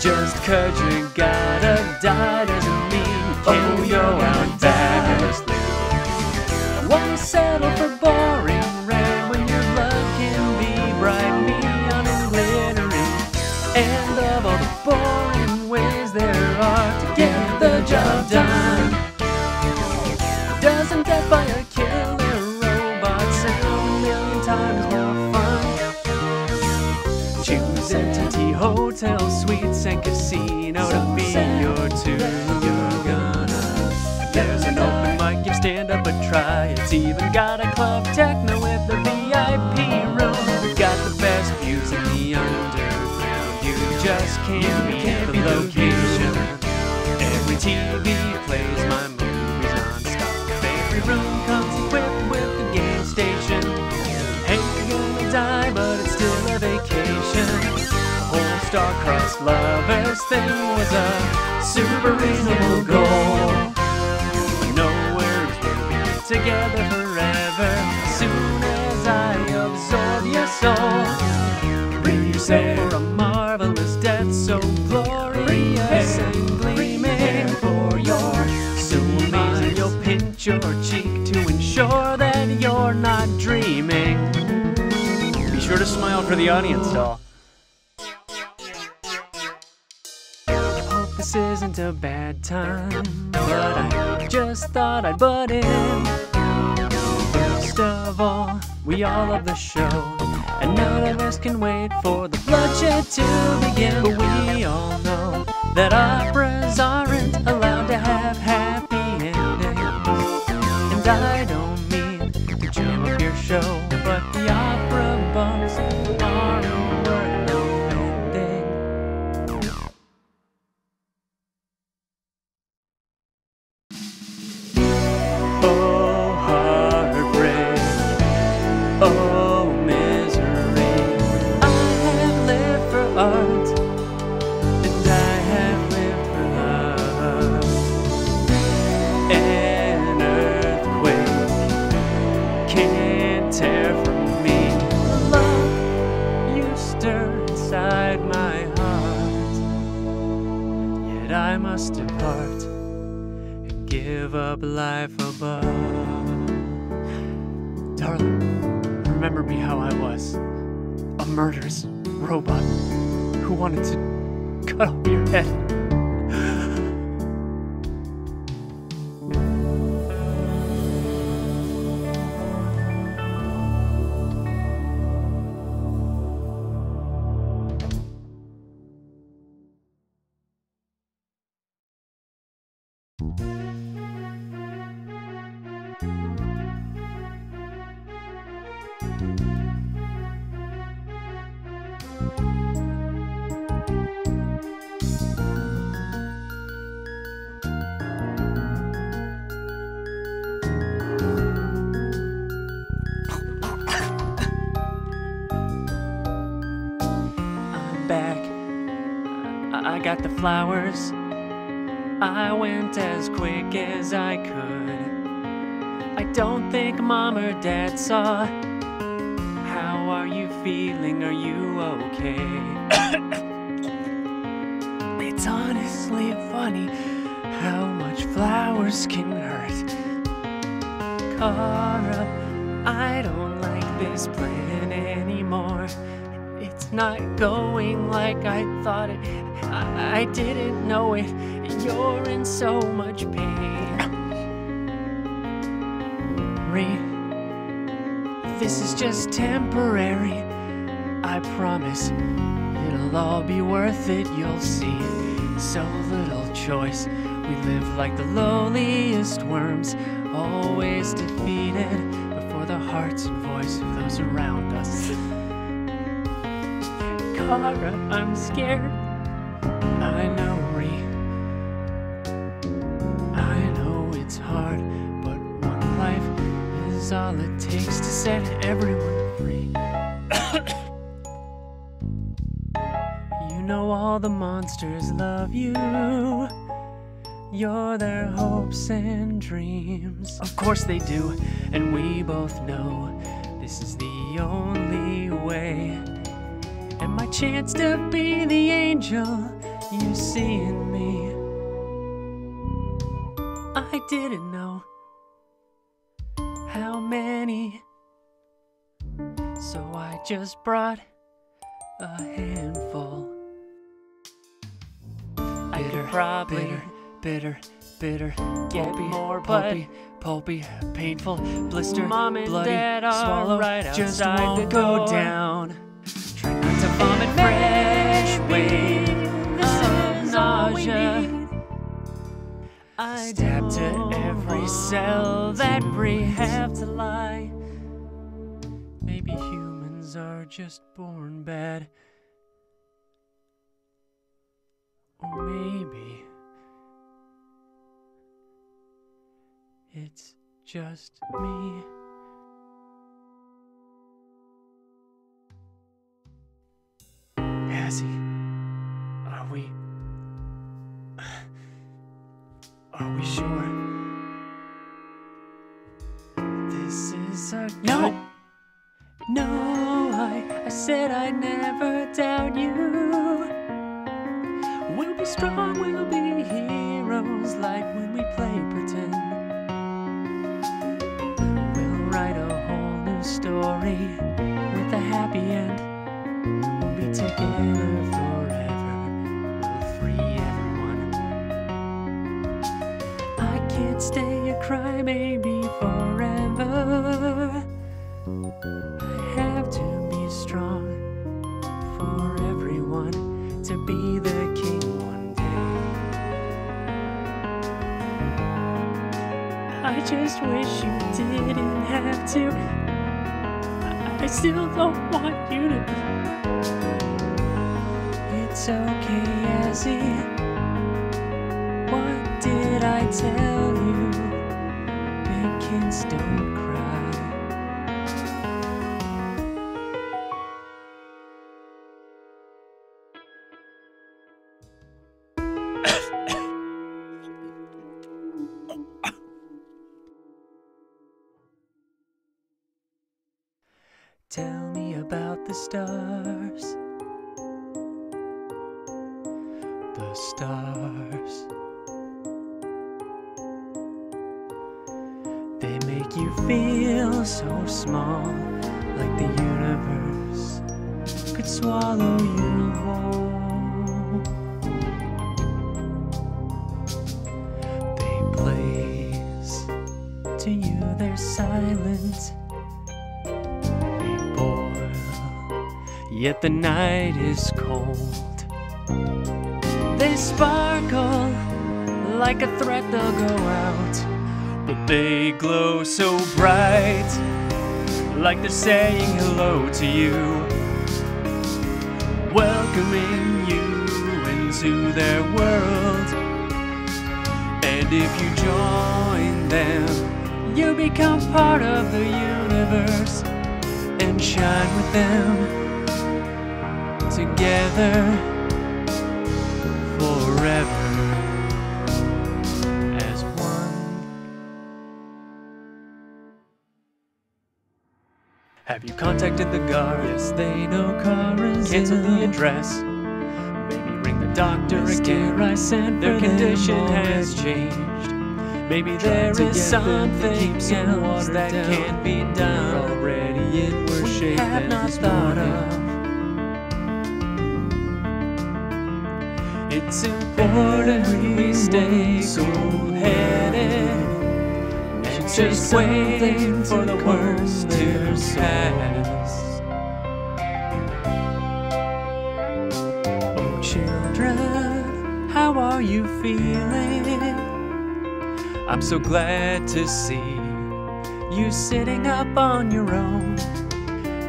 [SPEAKER 1] Just cause you gotta die doesn't mean you can't
[SPEAKER 2] Oh,
[SPEAKER 1] go out fabulously. Why settle for boring red when your love can be bright, neon and glittering? And of all the boring ways there are to get the job done, by a killer robot sound a million times fun? Choose MTT, hotel, suites, and casino to be your tune. You're gonna. There's an open mic, you stand up and try. It's even got a club techno with a VIP room. We got the best views in the underground. You just can't star-crossed lovers thing was a super reasonable goal. Nowhere's we'll be together forever. Soon as I absorb your soul, bring yourself for a marvelous death so glorious and gleaming. For your soon amazing, you'll pinch your cheek to ensure that you're not dreaming. Be sure to smile for the audience, doll. This isn't a bad time, but I just thought I'd butt in. First of all, we all love the show, and none of us can wait for the bloodshed to begin. But we all know that operas aren't allowed to have happy endings. And I don't up life above. Darling, remember me how I was a murderous robot who wanted to cut off your head. Flowers. I went as quick as I could. I don't think mom or dad saw. How are you feeling? Are you okay? [coughs] it's honestly funny how much flowers can hurt. Chara, I don't like this plan anymore. It's not going like I thought it. I, didn't know it. You're in so much pain. Reed, this is just temporary. I promise it'll all be worth it. You'll see. So little choice. We live like the lowliest worms, always defeated before the hearts and voice of those around us. Chara, I'm scared. All the monsters love you. You're their hopes and dreams. Of course they do, and we both know this is the only way. And my chance to be the angel you see in me. I didn't know how many, so I just brought a handful. I could probably bitter, bitter, get
[SPEAKER 2] Pulpy,
[SPEAKER 1] more
[SPEAKER 2] pulpy,
[SPEAKER 1] pulpy, pulpy, painful, blister,
[SPEAKER 2] Mom and
[SPEAKER 1] bloody,
[SPEAKER 2] Dad are
[SPEAKER 1] swallow,
[SPEAKER 2] right
[SPEAKER 1] just won't
[SPEAKER 2] the
[SPEAKER 1] go
[SPEAKER 2] door.
[SPEAKER 1] down. Try not to vomit fresh
[SPEAKER 2] this
[SPEAKER 1] of nausea.
[SPEAKER 2] I
[SPEAKER 1] Stab to every cell that we have to lie. Maybe humans are just born bad. Or maybe it's just me. Azzy, are we. Are we sure? This is a
[SPEAKER 2] No.
[SPEAKER 1] good- No, I, I said I'd never doubt you. Be strong, we'll be heroes like when we play pretend. We'll write a whole new story with a happy end. We'll be together forever. We'll free everyone. I can't stay a crybaby forever. I have to be strong for everyone to be the I just wish you didn't have to. I- still don't want you to. It's okay, Azzy. What did I tell you? Big kids don't cry. Tell me about the stars. The stars. They make you feel so small, like the universe could swallow you whole. They blaze to you, they're silent. Yet the night is cold. They sparkle like a threat, they'll go out. But they glow so bright, like they're saying hello to you, welcoming you into their world. And if you join them, you become part of the universe and shine with them together forever as one. Have you contacted the guard? Yes, they know Chara's Cancel the address. Maybe ring the doctor
[SPEAKER 2] Mr.
[SPEAKER 1] again.
[SPEAKER 2] I sent
[SPEAKER 1] Their condition has changed. Maybe there is
[SPEAKER 2] get them to
[SPEAKER 1] something else that can't be done.
[SPEAKER 2] We're already in worse
[SPEAKER 1] we
[SPEAKER 2] shape
[SPEAKER 1] have
[SPEAKER 2] than
[SPEAKER 1] not thought of. It's important we stay cool-headed and just waiting for the worst to pass. Oh, children, how are you feeling? I'm so glad to see you sitting up on your own.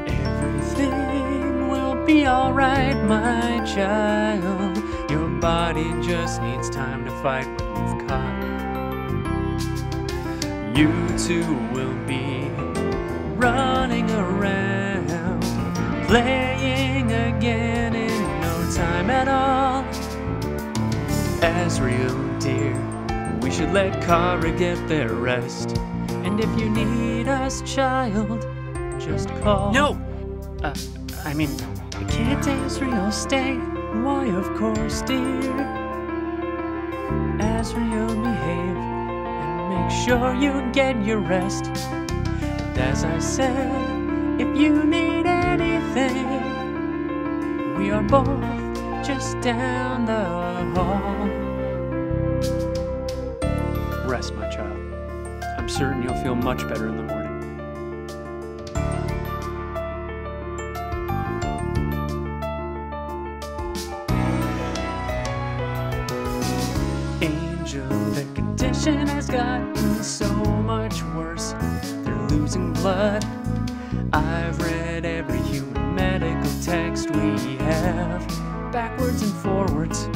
[SPEAKER 1] Everything will be alright, my child. Body just needs time to fight what you've caught. You too will be running around, playing again in no time at all. Asriel, dear, we should let Chara get their rest. And if you need us, child, just call.
[SPEAKER 2] No!
[SPEAKER 1] Uh, I mean, can't Asriel stay? Why, of course, dear. Asriel, behave and make sure you get your rest. And as I said, if you need anything, we are both just down the hall. Rest, my child. I'm certain you'll feel much better in the morning. Blood. I've read every human medical text we have, backwards and forwards.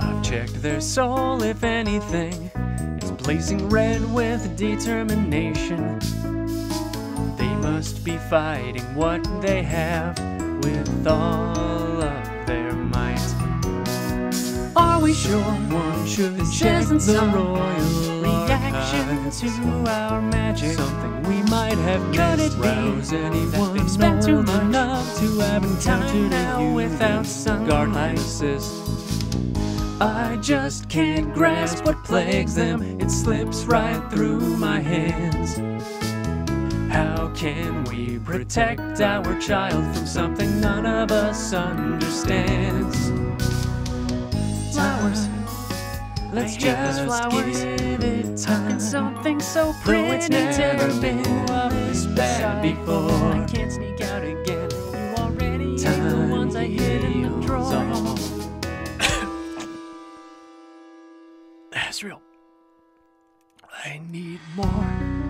[SPEAKER 1] I've checked their soul, if anything, it's blazing red with determination. They must be fighting what they have with all we sure one should
[SPEAKER 2] isn't
[SPEAKER 1] the
[SPEAKER 2] some
[SPEAKER 1] royal
[SPEAKER 2] reaction
[SPEAKER 1] to our magic? Something we might have
[SPEAKER 2] Could
[SPEAKER 1] missed.
[SPEAKER 2] it be
[SPEAKER 1] Rouse
[SPEAKER 2] that
[SPEAKER 1] anyone
[SPEAKER 2] they've spent too much
[SPEAKER 1] enough to have
[SPEAKER 2] time
[SPEAKER 1] encountered
[SPEAKER 2] now without sunlight?
[SPEAKER 1] I just can't grasp what plagues them. It slips right through my hands. How can we protect our child from something none of us understands? Flowers, let's just
[SPEAKER 2] those flowers.
[SPEAKER 1] give it time.
[SPEAKER 2] And something so
[SPEAKER 1] Though
[SPEAKER 2] pretty
[SPEAKER 1] it's never been this bad before.
[SPEAKER 2] I can't sneak out again. You already ate the ones I hid in the drawer. [coughs]
[SPEAKER 1] all. Asriel, I need more.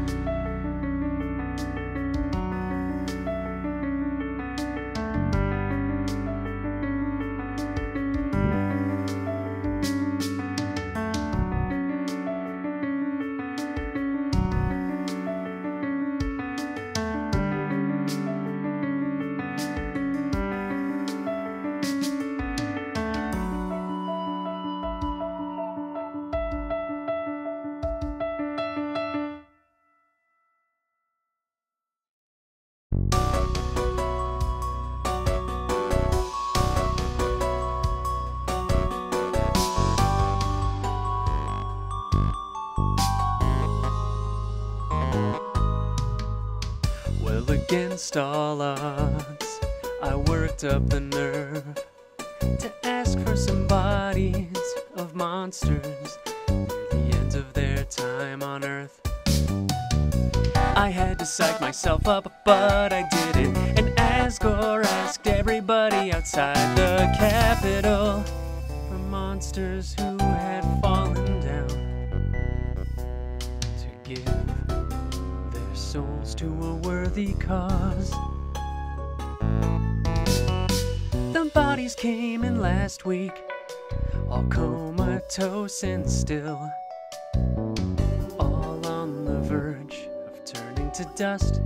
[SPEAKER 1] Against all odds, I worked up the nerve to ask for some bodies of monsters near the end of their time on Earth. I had to psych myself up, but I did it. And Asgore asked everybody outside the capital for monsters who had fallen to a worthy cause. The bodies came in last week, all comatose and still, all on the verge of turning to dust.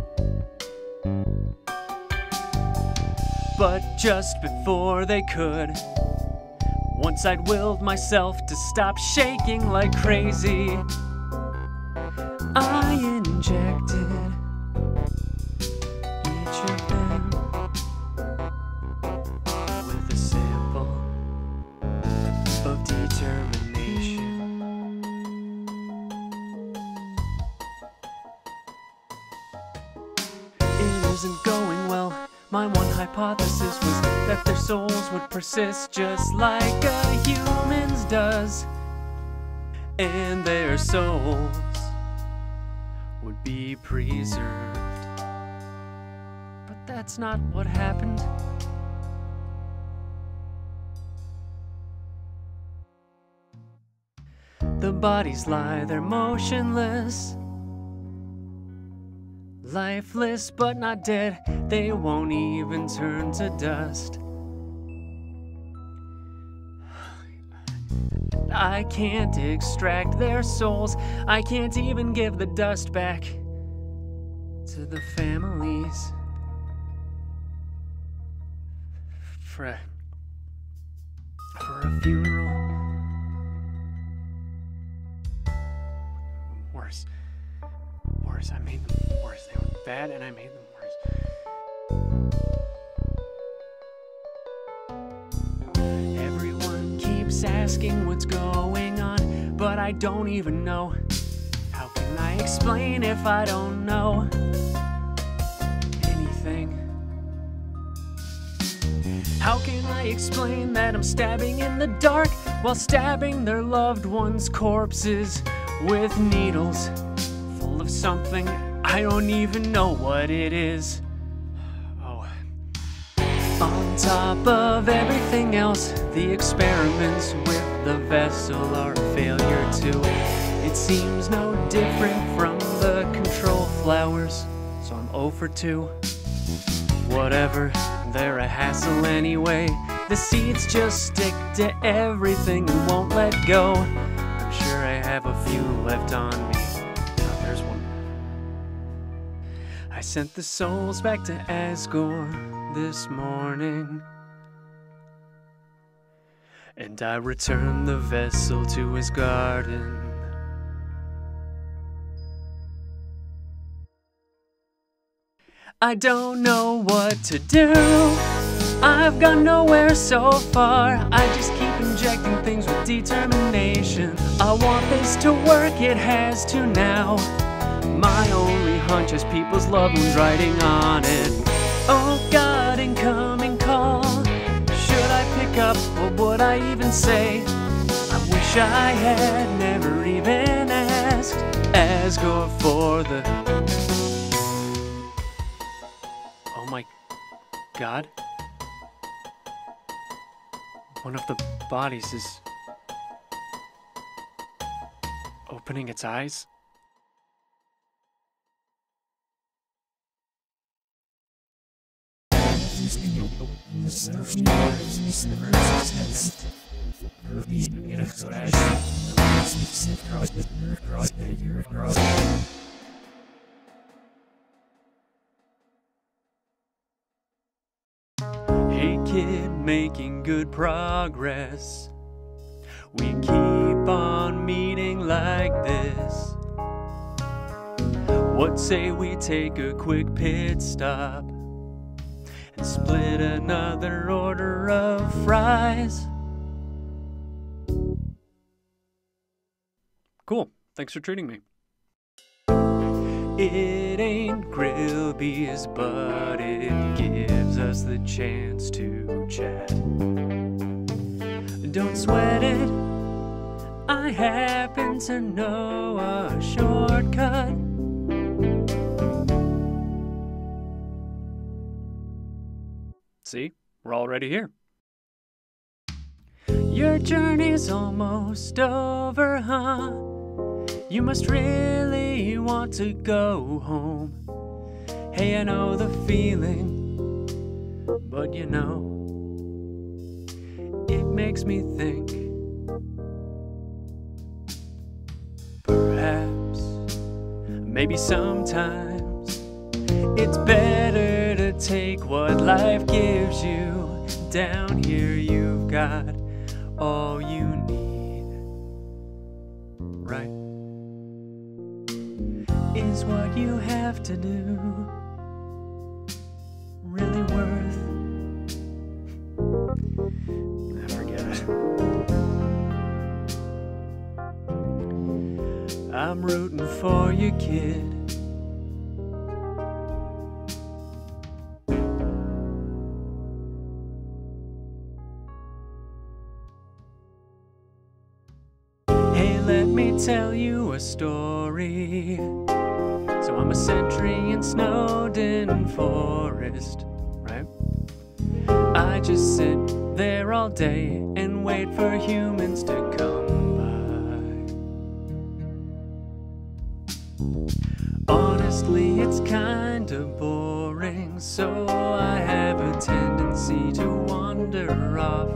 [SPEAKER 1] But just before they could, once I'd willed myself to stop shaking like crazy, I injected hypothesis was that their souls would persist just like a human's does, and their souls would be preserved. But that's not what happened. The bodies lie there motionless, Lifeless but not dead, they won't even turn to dust. I can't extract their souls, I can't even give the dust back to the families. For a, for a funeral. Worse. Worse. I made them worse. Bad and I made them worse. Everyone keeps asking what's going on, but I don't even know. How can I explain if I don't know anything? How can I explain that I'm stabbing in the dark while stabbing their loved ones' corpses with needles full of something I don't even know what it is? Oh. On top of everything else, the experiments with the vessel are a failure too. It seems no different from the control flowers, so I'm 0 for 2. Whatever, they're a hassle anyway. The seeds just stick to everything and won't let go. I'm sure I have a few left on me. Sent the souls back to Asgore this morning. And I returned the vessel to his garden. I don't know what to do. I've gone nowhere so far. I just keep injecting things with determination. I want this to work, it has to now. My only hunch is people's loved ones writing on it. Oh God, incoming call. Should I pick up? What would I even say? I wish I had never even asked. Asgore for the Oh my god. One of the bodies is opening its eyes. Hey kid, making good progress. We keep on meeting like this. What say we take a quick pit stop and split another order of fries? Cool. Thanks for treating me. It ain't Grillby's, but it gives us the chance to chat. Don't sweat it. I happen to know a shortcut. See, we're already here. Your journey's almost over, huh? You must really want to go home. Hey, I know the feeling, but you know, it makes me think. Perhaps, maybe sometimes, it's better take what life gives you. Down here, you've got all you need, right? Is what you have to do really worth? I forget. I'm rooting for you, kid. Tell you a story. So I'm a sentry in Snowdin Forest, right? I just sit there all day and wait for humans to come by. Honestly, it's kinda boring, so I have a tendency to wander off.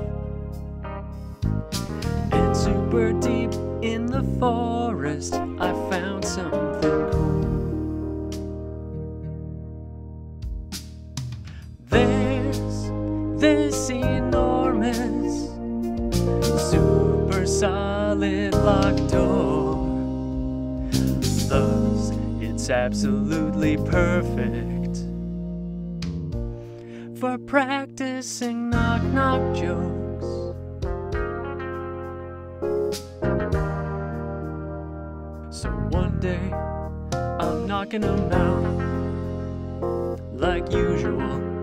[SPEAKER 1] Solid locked door. Thus, it's absolutely perfect for practicing knock knock jokes. So one day, I'm knocking them out like usual.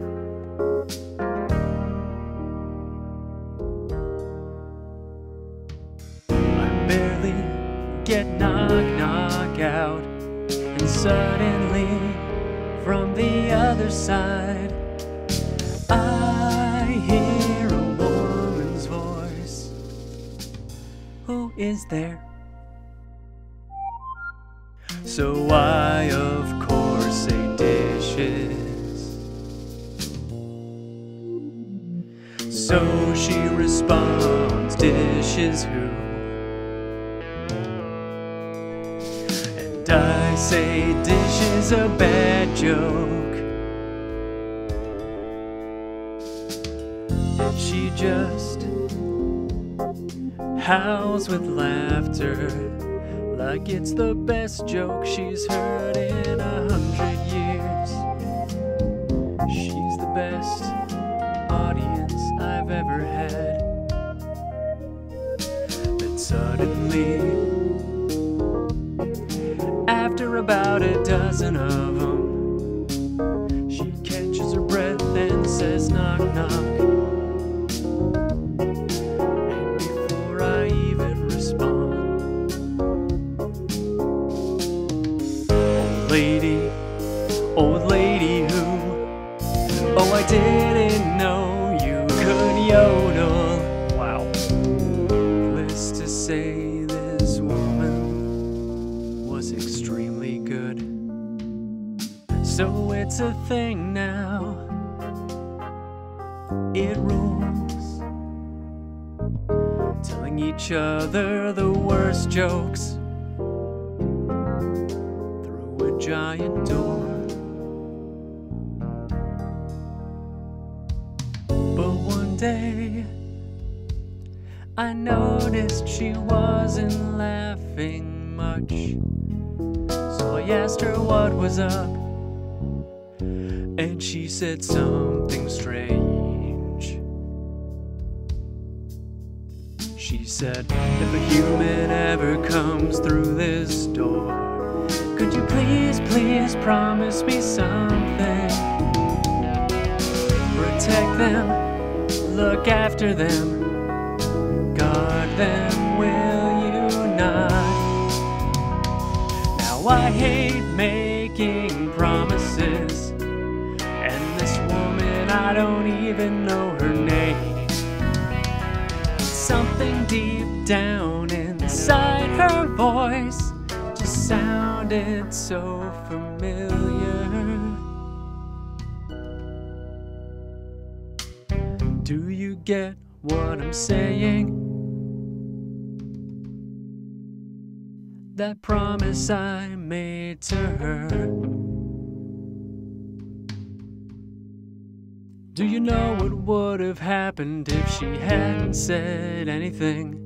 [SPEAKER 1] Suddenly from the other side, I hear a woman's voice. Who is there? So I, of course, say dishes. So she responds, dishes who? And I say, dish is a bad joke. She just howls with laughter like it's the best joke she's heard in a hundred years. She's the best audience I've ever had. Then suddenly, about a dozen of them, it's a thing now. It rules. Telling each other the worst jokes through a giant door. But one day, I noticed she wasn't laughing much. So I asked her what was up, she said something strange. She said, If a human ever comes through this door, could you please, please promise me something? Protect them, look after them, guard them, will you not? Now I hate voice just sounded so familiar. Do you get what I'm saying? That promise I made to her. Do you know what would have happened if she hadn't said anything?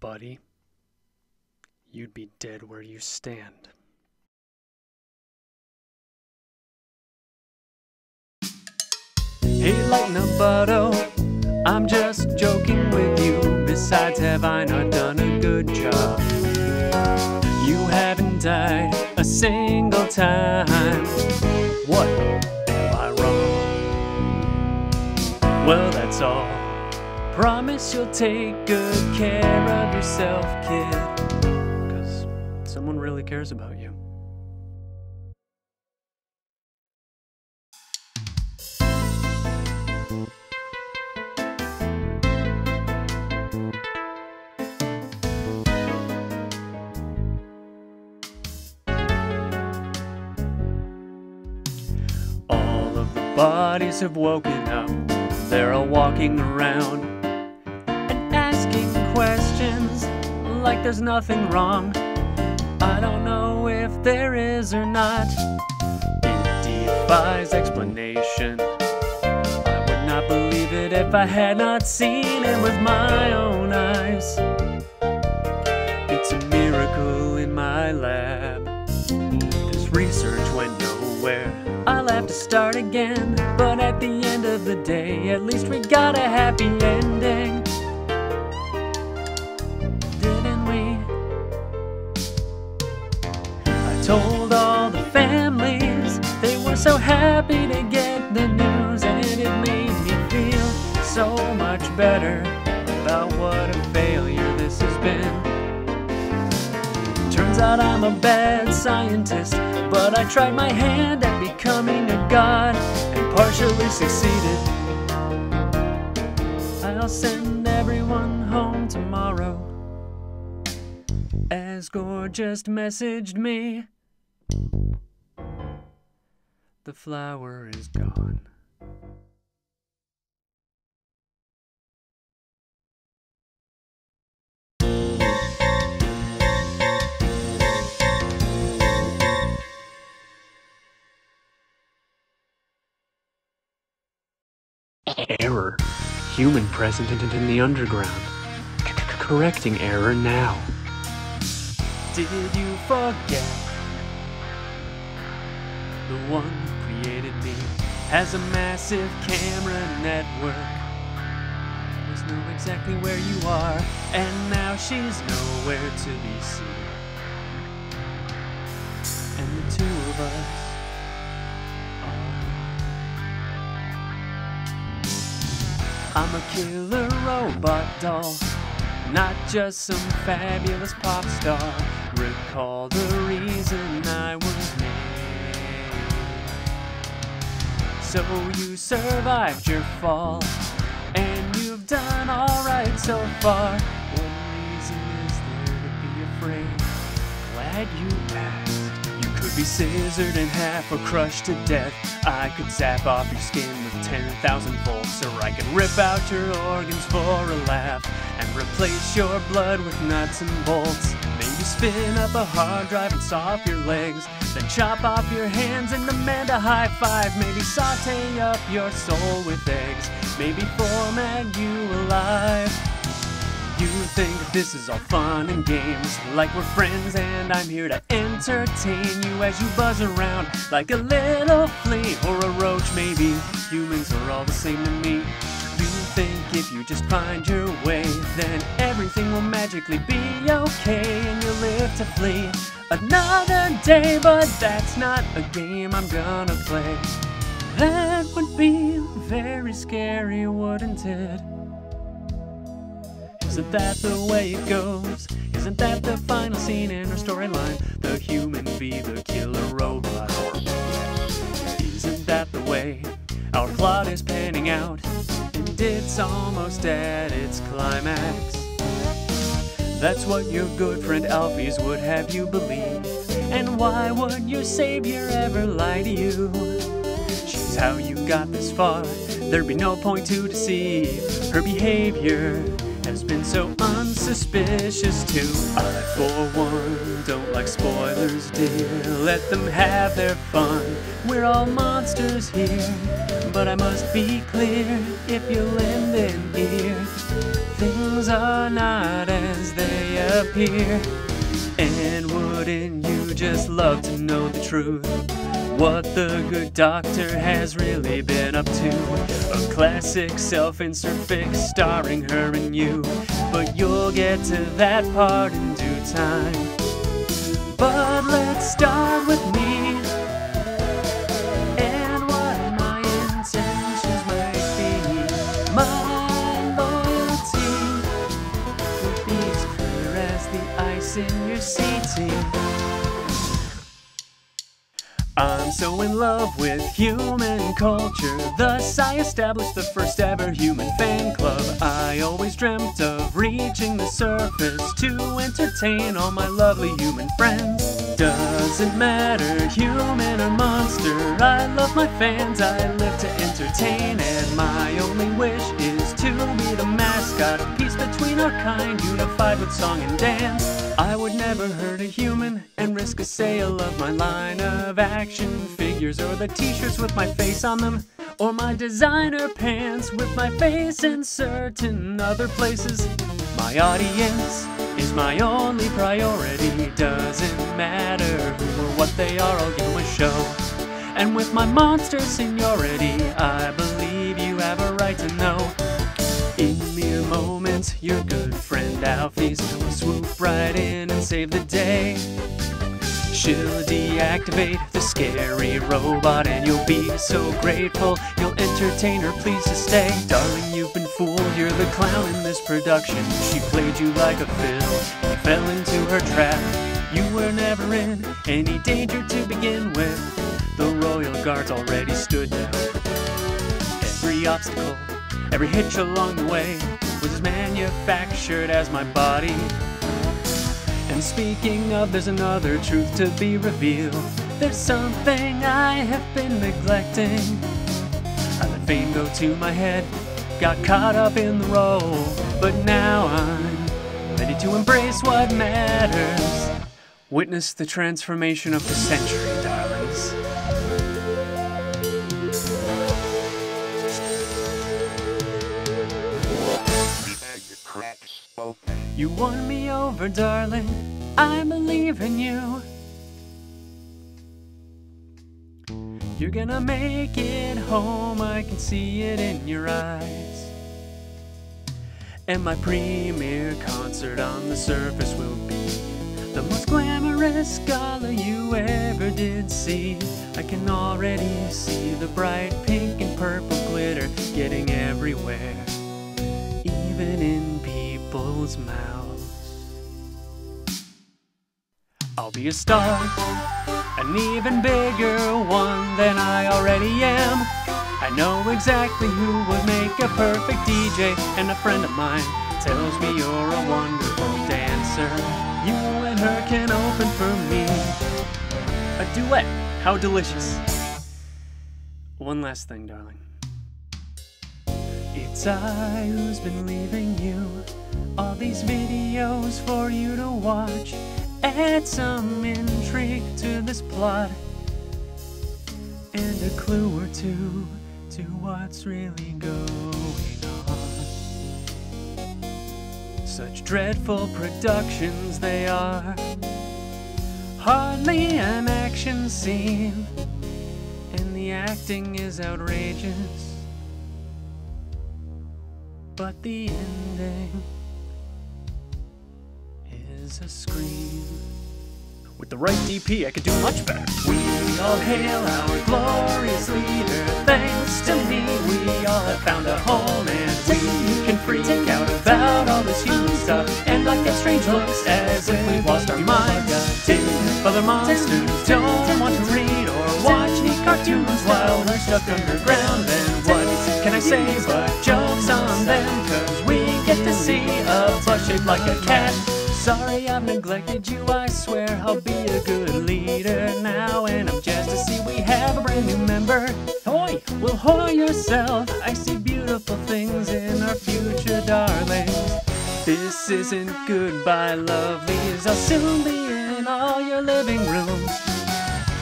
[SPEAKER 1] Buddy, you'd be dead where you stand. Hey, Lightning Butto, I'm just joking with you. Besides, have I not done a good job? You haven't died a single time. What am I wrong? Well, that's all. Promise you'll take good care of yourself, kid. Because someone really cares about you. All of the bodies have woken up. They're all walking around questions like there's nothing wrong. I don't know if there is or not. It defies explanation. I would not believe it if I had not seen it with my own eyes. It's a miracle in my lab. This research went nowhere. I'll have to start again. But at the end of the day, at least we got a happy ending. Told all the families they were so happy to get the news, and it made me feel so much better about what a failure this has been. Turns out I'm a bad scientist, but I tried my hand at becoming a god and partially succeeded. I'll send everyone home tomorrow. Asgore just messaged me, the flower is gone. Error. Human present in, in the underground. C- c- correcting error now. Did you forget? The one who created me has a massive camera network. Always know exactly where you are, and now she's nowhere to be seen. And the two of us. I'm a killer robot doll, not just some fabulous pop star. Recall the reason I was So you survived your fall, and you've done alright so far. What reason is there to be afraid? Glad you asked. You could be scissored in half or crushed to death. I could zap off your skin with 10,000 volts, or I could rip out your organs for a laugh and replace your blood with nuts and bolts. Spin up a hard drive and saw off your legs, then chop off your hands and demand a high five. Maybe saute up your soul with eggs, maybe format you alive. You think this is all fun and games, like we're friends, and I'm here to entertain you as you buzz around like a little flea or a roach. Maybe humans are all the same to me. If you just find your way, then everything will magically be okay and you'll live to flee another day. But that's not a game I'm gonna play. That would be very scary, wouldn't it? Isn't that the way it goes? Isn't that the final scene in our storyline? The human v the killer robot. Isn't that the way our plot is panning out? And it's almost at its climax. That's what your good friend Alphys would have you believe. And why would your savior ever lie to you? She's how you got this far. There'd be no point to deceive. Her behavior has been so unsuspicious too. I, for one, don't like spoilers, dear. Let them have their fun. We're all monsters here. But I must be clear if you lend an ear. Things are not as they appear. And wouldn't you just love to know the truth? What the good doctor has really been up to. A classic self insert fix starring her and you. But you'll get to that part in due time. But let's start with me. And what my intentions might be. My loyalty be as clear as the ice in your seating. I'm so in love with human culture, thus I established the first ever human fan club. I always dreamt of reaching the surface to entertain all my lovely human friends. Doesn't matter, human or monster, I love my fans, I live to entertain, and my only wish is to be the mascot, peace between our kind, unified with song and dance. I would never hurt a human and risk a sale of my line of action figures or the t-shirts with my face on them or my designer pants with my face in certain other places. My audience is my only priority. Doesn't matter who or what they are, I'll give them a show. And with my monster seniority, I believe you have a right to know. In mere moments, your good friend Alphys gonna swoop right in and save the day. She'll deactivate the scary robot and you'll be so grateful. You'll entertain her, please to stay. Darling, you've been fooled, you're the clown in this production. She played you like a fiddle, you fell into her trap. You were never in any danger to begin with. The royal guards already stood down. Every obstacle, every hitch along the way Was as manufactured as my body and speaking of, there's another truth to be revealed. There's something I have been neglecting. I let fame go to my head, got caught up in the role, but now I'm ready to embrace what matters. Witness the transformation of the century, darlings. You won me over, darling. I believe in you. You're gonna make it home, I can see it in your eyes. And my premiere concert on the surface will be the most glamorous gala you ever did see. I can already see the bright pink and purple glitter getting everywhere, even in people's mouths. I'll be a star, an even bigger one than I already am. I know exactly who would make a perfect DJ, and a friend of mine tells me you're a wonderful dancer. You and her can open for me. A duet, how delicious. One last thing, darling. It's I who's been leaving you all these videos for you to watch. Add some intrigue to this plot and a clue or two to what's really going on. Such dreadful productions they are, hardly an action scene, and the acting is outrageous. But the ending is a scream. With the right DP, I could do much better. We all hail our glorious leader. Thanks to me, we all have found a home and we can freak out about all this human stuff and not get strange looks as if we've lost our minds. If other monsters don't want to read or watch neat cartoons while we're stuck underground, then what can I say but jokes on them? Cause we get to see a butt shaped like a cat. Sorry I've neglected you, I swear I'll be a good leader now. And I'm just to see we have a brand new member. Hoy, well, hoy yourself. I see beautiful things in our future, darlings. This isn't goodbye, lovelies. I'll soon be in all your living rooms.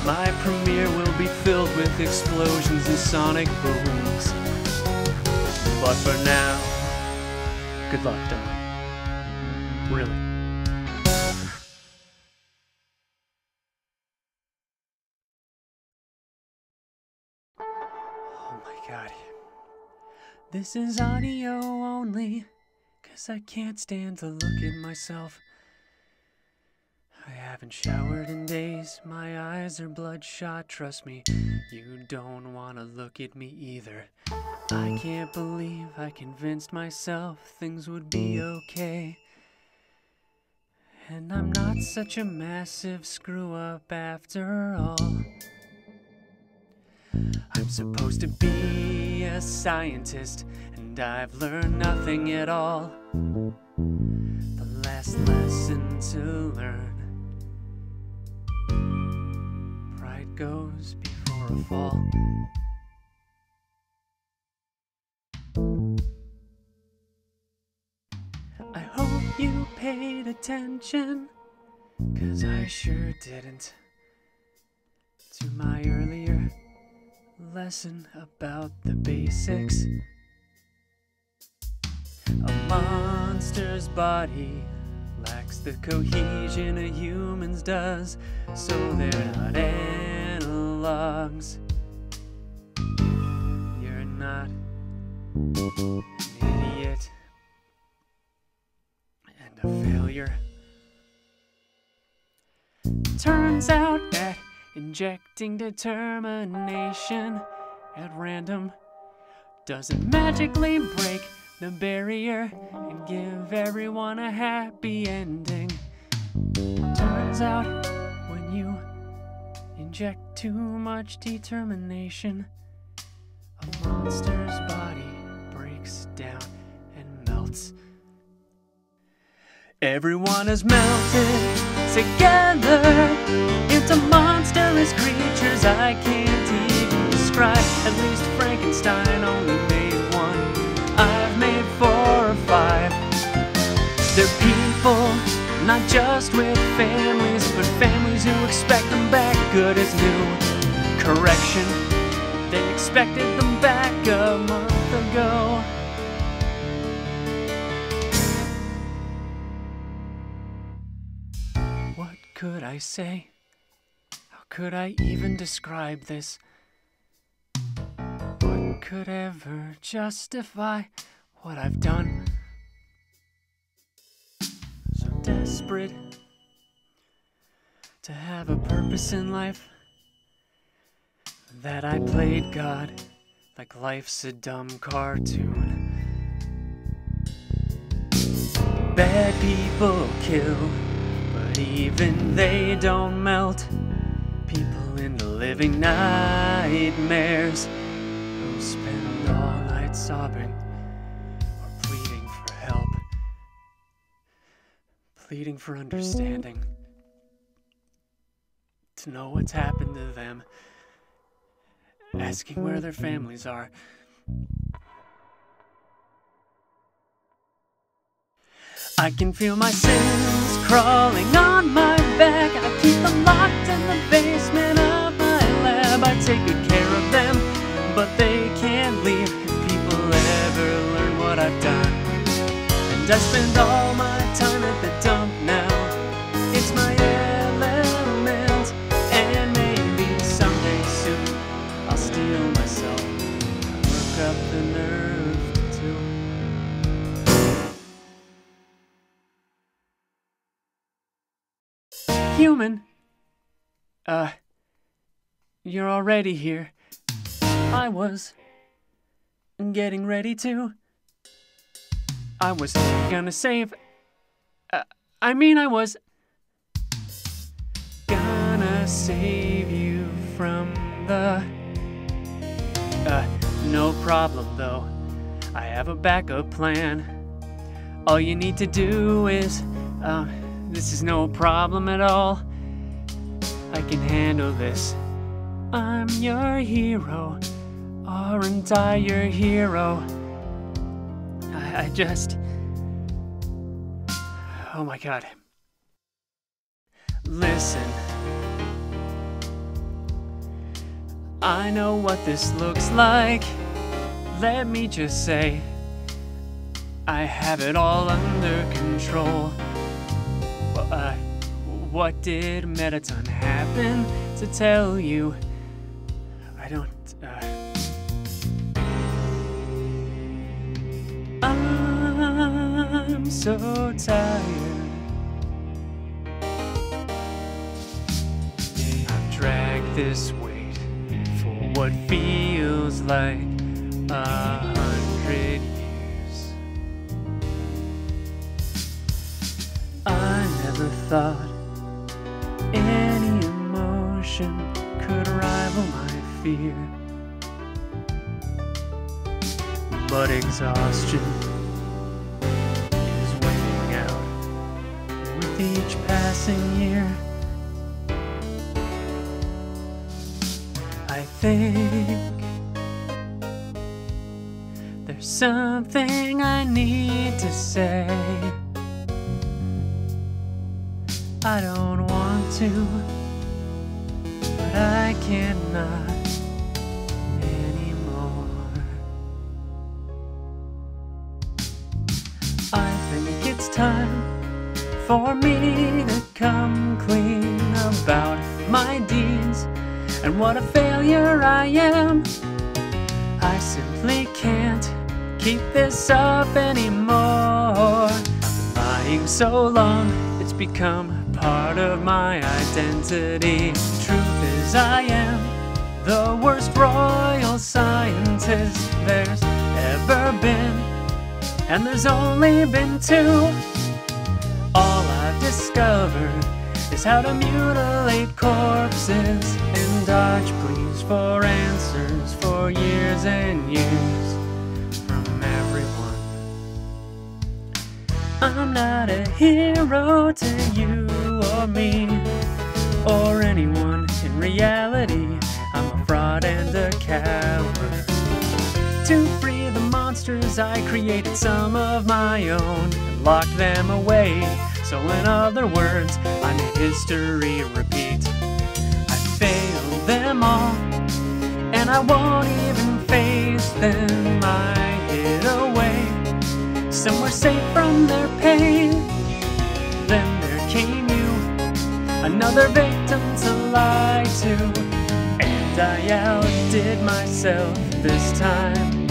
[SPEAKER 1] My premiere will be filled with explosions and sonic booms. But for now, good luck, darling. Really. This is audio only, cause I can't stand to look at myself. I haven't showered in days, my eyes are bloodshot, trust me, you don't wanna look at me either. I can't believe I convinced myself things would be okay. And I'm not such a massive screw up after all. I'm supposed to be a scientist, and I've learned nothing at all. The last lesson to learn pride goes before a fall. I hope you paid attention, cause I sure didn't. To my earlier lesson about the basics. A monster's body lacks the cohesion a human's does, so they're not analogs. You're not an idiot and a failure. Turns out that injecting determination at random doesn't magically break the barrier and give everyone a happy ending. Turns out when you inject too much determination, a monster's body breaks down and melts. Everyone is melted together into monstrous creatures I can't even describe. At least Frankenstein only made one. I've made four or five. They're people, not just with families, but families who expect them back good as new. Correction, they expected them back a month ago. What could I say? Could I even describe this? What could ever justify what I've done? So desperate to have a purpose in life that I played God like life's a dumb cartoon. Bad people kill, but even they don't melt. Living nightmares who spend all night sobbing or pleading for help, pleading for understanding, to know what's happened to them, asking where their families are. I can feel my sins crawling on my back. I keep them locked in the basement I take good care of them, but they can't leave if people ever learn what I've done. And I spend all my time at the dump now. It's my element, and maybe someday soon I'll steal myself. and Work up the nerve to. Human. Uh, you're already here. I was getting ready to. I was gonna save. Uh, I mean, I was gonna save you from the. Uh, no problem though. I have a backup plan. All you need to do is. Uh, this is no problem at all. I can handle this. I'm your hero. Aren't I your hero? I, I just. Oh my god. Listen. I know what this looks like. Let me just say, I have it all under control. Well, uh, what did Mettaton happen to tell you? So tired. I've dragged this weight for what feels like a hundred years. I never thought any emotion could rival my fear. but exhaustion with each passing year. I think there's something I need to say. I don't want to, but I cannot become part of my identity. Truth is, I am the worst royal scientist there's ever been, and there's only been two. All I've discovered is how to mutilate corpses and dodge pleas for answers for years and years from everyone. I'm not a hero to or me or anyone. In reality, I'm a fraud and a coward. To free the monsters, I created some of my own and locked them away. So, in other words, I made history repeat. I failed them all, and I won't even face them. I hid away somewhere safe from their pain. Another victim to lie to, and I outdid myself this time.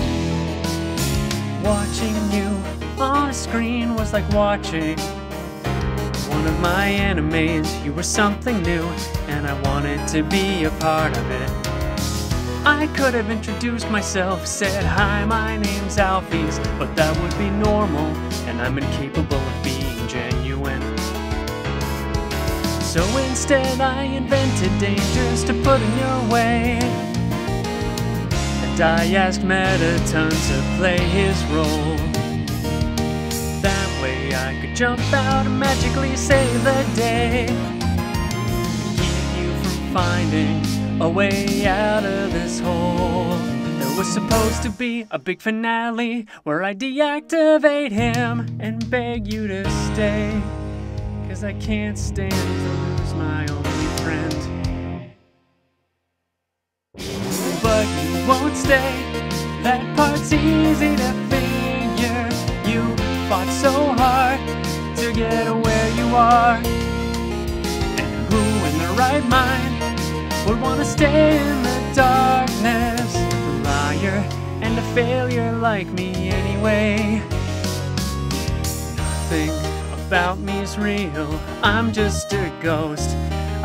[SPEAKER 1] Watching you on a screen was like watching one of my animes. You were something new, and I wanted to be a part of it. I could have introduced myself, said, Hi, my name's Alphys, but that would be normal, and I'm incapable of So instead, I invented dangers to put in your way. And I asked Mettaton to play his role. That way, I could jump out and magically save the day. Keep you from finding a way out of this hole. There was supposed to be a big finale where I deactivate him and beg you to stay. Cause I can't stand to lose my only friend. But you won't stay, that part's easy to figure. You fought so hard to get where you are. And who in their right mind would want to stay in the darkness? A liar and a failure like me anyway. Nothing about me's real, I'm just a ghost.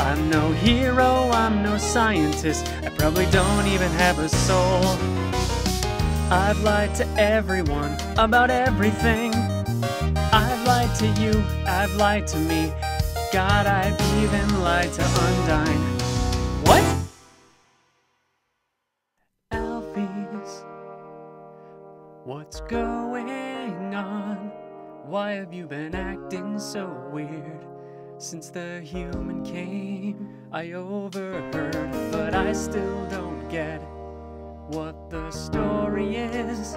[SPEAKER 1] I'm no hero, I'm no scientist, I probably don't even have a soul. I've lied to everyone about everything. I've lied to you, I've lied to me. God, I've even lied to Undyne. What? Alphys, what's going on? Why have you been acting so weird? Since the human came, I overheard, but I still don't get what the story is.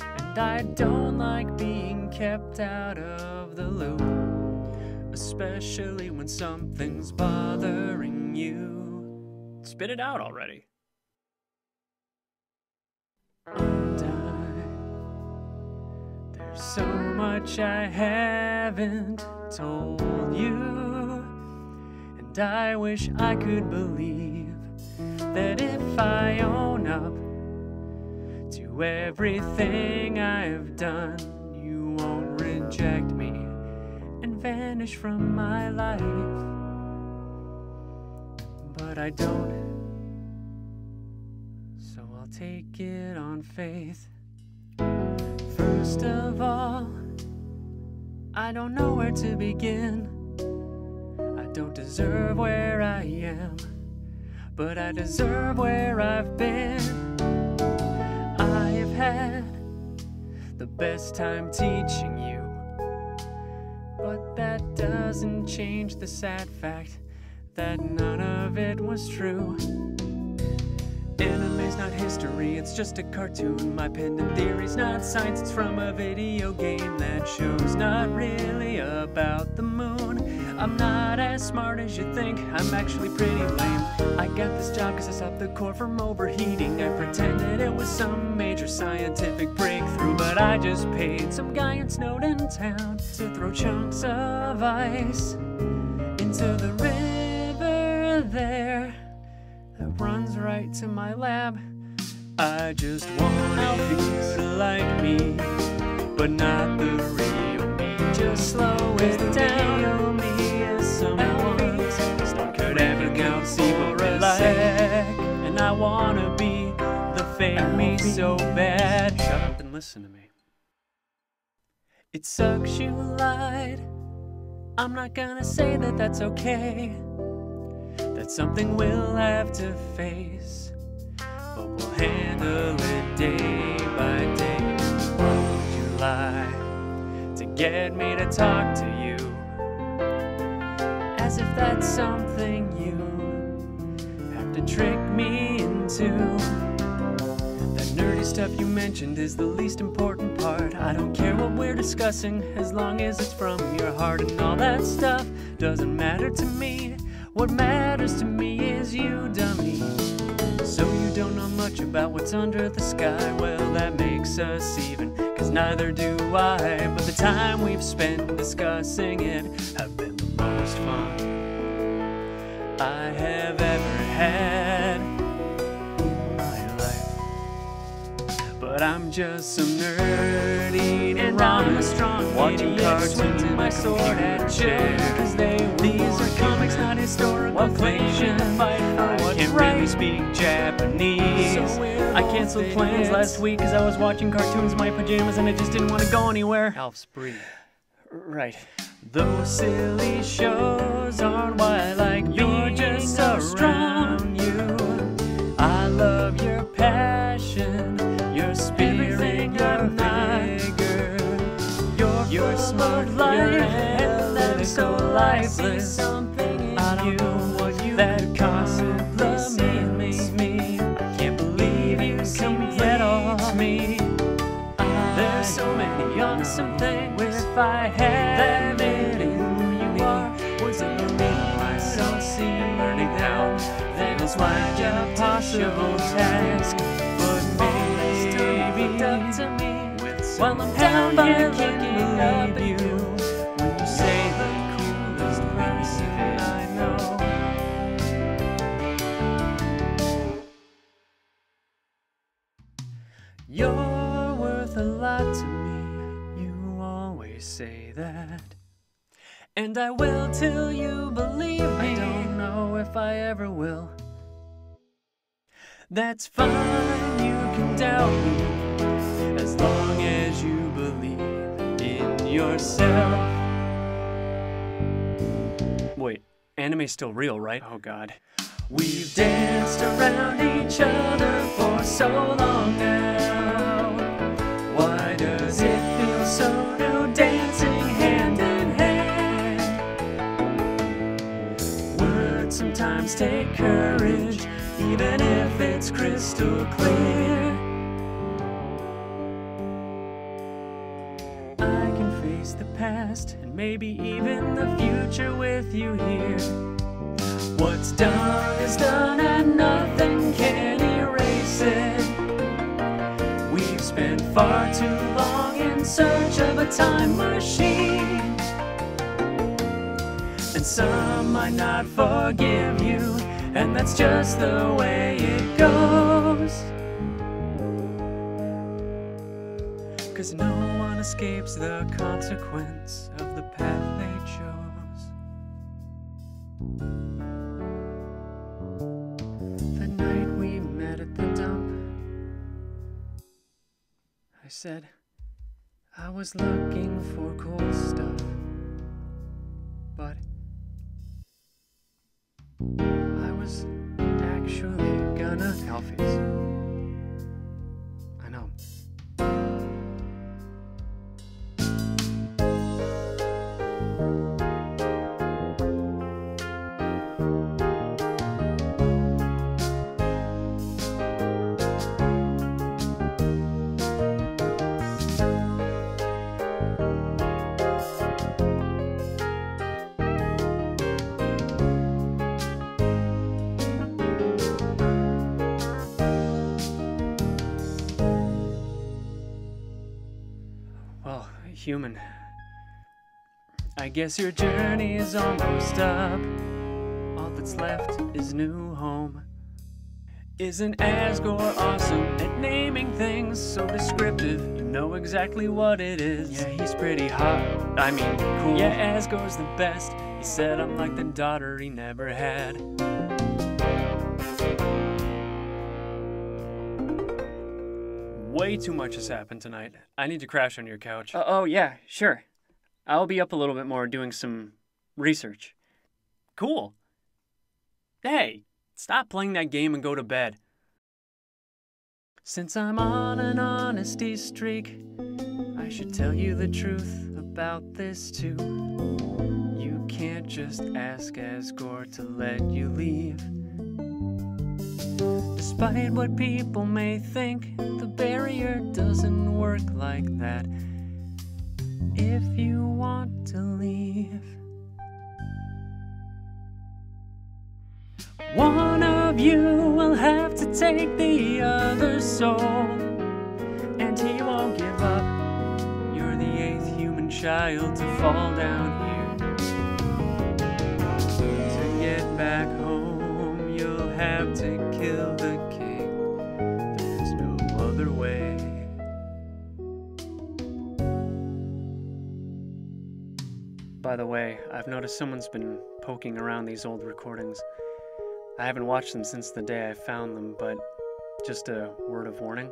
[SPEAKER 1] And I don't like being kept out of the loop, especially when something's bothering you. Spit it out already. So much I haven't told you, and I wish I could believe that if I own up to everything I've done, you won't reject me and vanish from my life. But I don't, so I'll take it on faith. First of all, I don't know where to begin. I don't deserve where I am, but I deserve where I've been. I've had the best time teaching you. But that doesn't change the sad fact that none of it was true. Anime's not history, it's just a cartoon. My pendant theory's not science, it's from a video game. That show's not really about the moon. I'm not as smart as you think, I'm actually pretty lame. I got this job because I stopped the core from overheating. I pretended it was some major scientific breakthrough, but I just paid some guy in Snowdin town to throw chunks of ice into the river there that runs right to my lab. I just want you to like me, but not the real me. Just slow it down. me is someone could ever go see for a sec. And I wanna be the fake me so bad. Shut up and listen to me. It sucks you lied. I'm not gonna say that that's okay. That's something we'll have to face. But we'll handle it day by day. Would you lie to get me to talk to you? As if that's something you have to trick me into. That nerdy stuff you mentioned is the least important part. I don't care what we're discussing as long as it's from your heart, and all that stuff doesn't matter to me. What matters to me is you, dummy. So you don't know much about what's under the sky. Well, that makes us even, cause neither do I. But the time we've spent discussing it have been the most fun I have ever had But I'm just some nerd eating and ramen, strong watching cartoons in my sword at chair. Cause they these are comics, not historical fiction. I can't really speak Japanese. I canceled plans last week because I was watching cartoons in my pajamas and I just didn't want to go anywhere.
[SPEAKER 2] Alphys breathe.
[SPEAKER 1] Right. Those silly shows aren't why I like You're just so strong. That is so lifeless. I don't know what you that compliments me. I can't believe you complete me. There's so many awesome things. If I had that many who you are, would it make myself seem learning how feels like a possible task? But maybe up to me With while I'm down by looking up at you. Say that. And I will till you believe me. I don't know if I ever will. That's fine, you can doubt me as long as you believe in yourself. Wait, anime's still real, right? Oh god. We've danced around each other for so long now. Why does it feel so take courage, even if it's crystal clear. I can face the past and maybe even the future with you here. What's done is done and nothing can erase it. We've spent far too long in search of a time machine. Some might not forgive you, and that's just the way it goes. Cause no one escapes the consequence of the path they chose. The night we met at the dump, I said, I was looking for cool stuff, but I was actually gonna.
[SPEAKER 2] Alphys.
[SPEAKER 1] Human. I guess your journey is almost up. All that's left is new home. Isn't Asgore awesome at naming things so descriptive? You know exactly what it is. Yeah, he's pretty hot. I mean, cool. Yeah, Asgore's the best. He said I'm like the daughter he never had. Way too much has happened tonight. I need to crash on your couch.
[SPEAKER 2] Uh, oh, yeah, sure. I'll be up a little bit more doing some research.
[SPEAKER 1] Cool. Hey, stop playing that game and go to bed. Since I'm on an honesty streak, I should tell you the truth about this too. You can't just ask Asgore to let you leave. Despite what people may think, the barrier doesn't work like that. If you want to leave, one of you will have to take the other soul, and he won't give up. You're the eighth human child to fall down here. To get back have to kill the king. There's no other way. By the way, I've noticed someone's been poking around these old recordings. I haven't watched them since the day I found them, but just a word of warning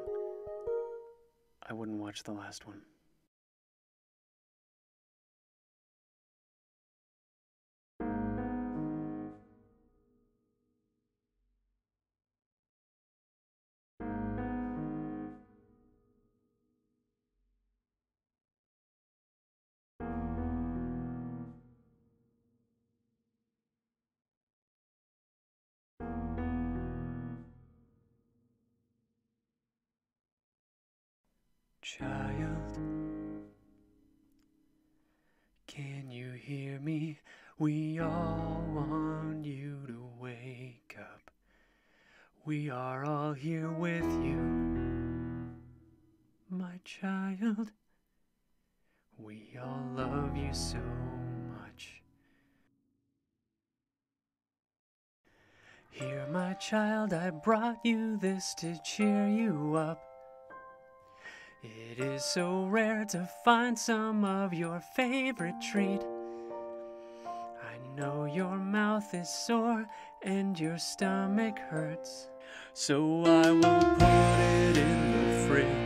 [SPEAKER 1] I wouldn't watch the last one. Child, can you hear me? We all want you to wake up. We are all here with you, my child. We all love you so much. Here, my child, I brought you this to cheer you up. It is so rare to find some of your favorite treat. I know your mouth is sore and your stomach hurts. So I will put it in the fridge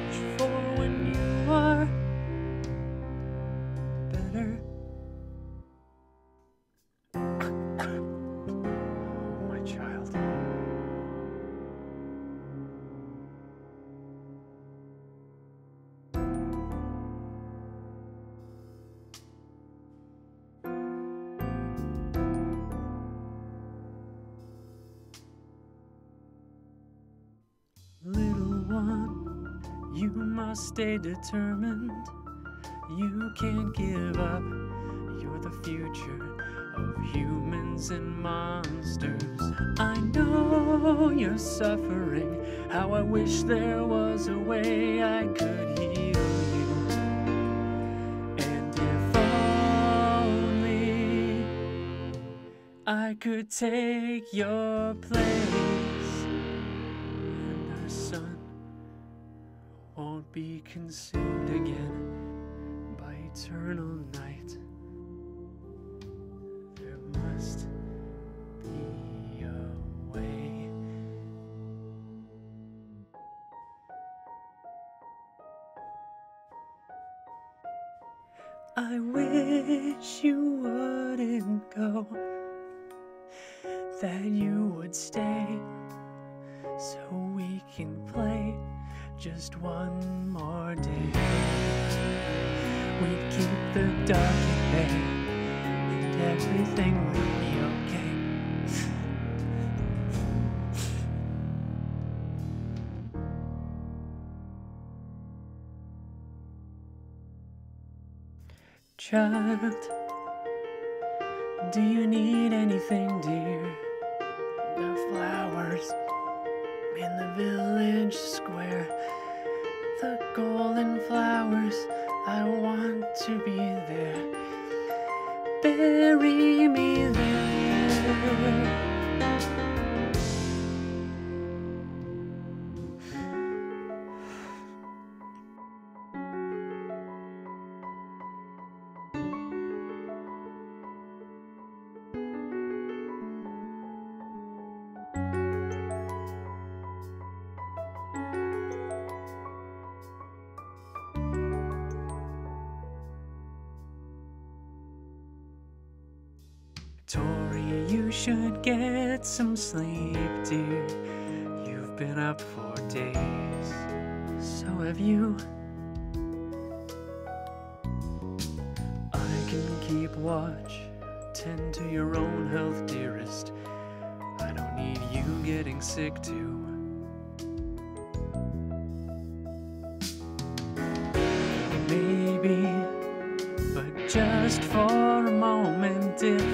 [SPEAKER 1] stay determined. You can't give up. You're the future of humans and monsters. I know you're suffering. How I wish there was a way I could heal you. And if only I could take your place consumed again by eternal night. There must be a way. I wish you wouldn't go, that you would stay so we can play just one more day. We'd keep the dark at bay, and everything would be okay. Child, do you need anything, dear?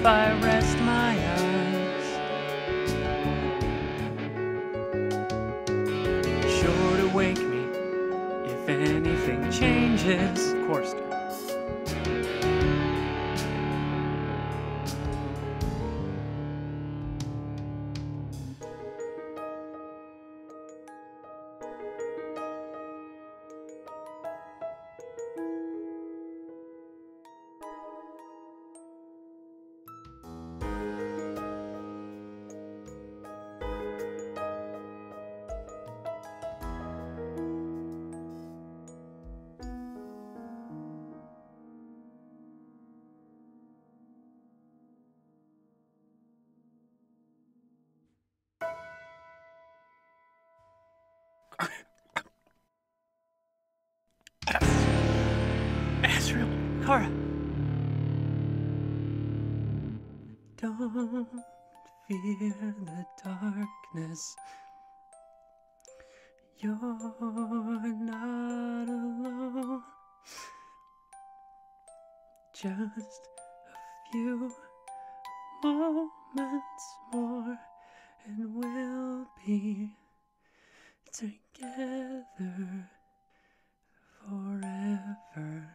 [SPEAKER 1] I rest my eyes, sure to wake me if anything changes. Of course. Fear the darkness. You're not alone. Just a few moments more, and we'll be together forever.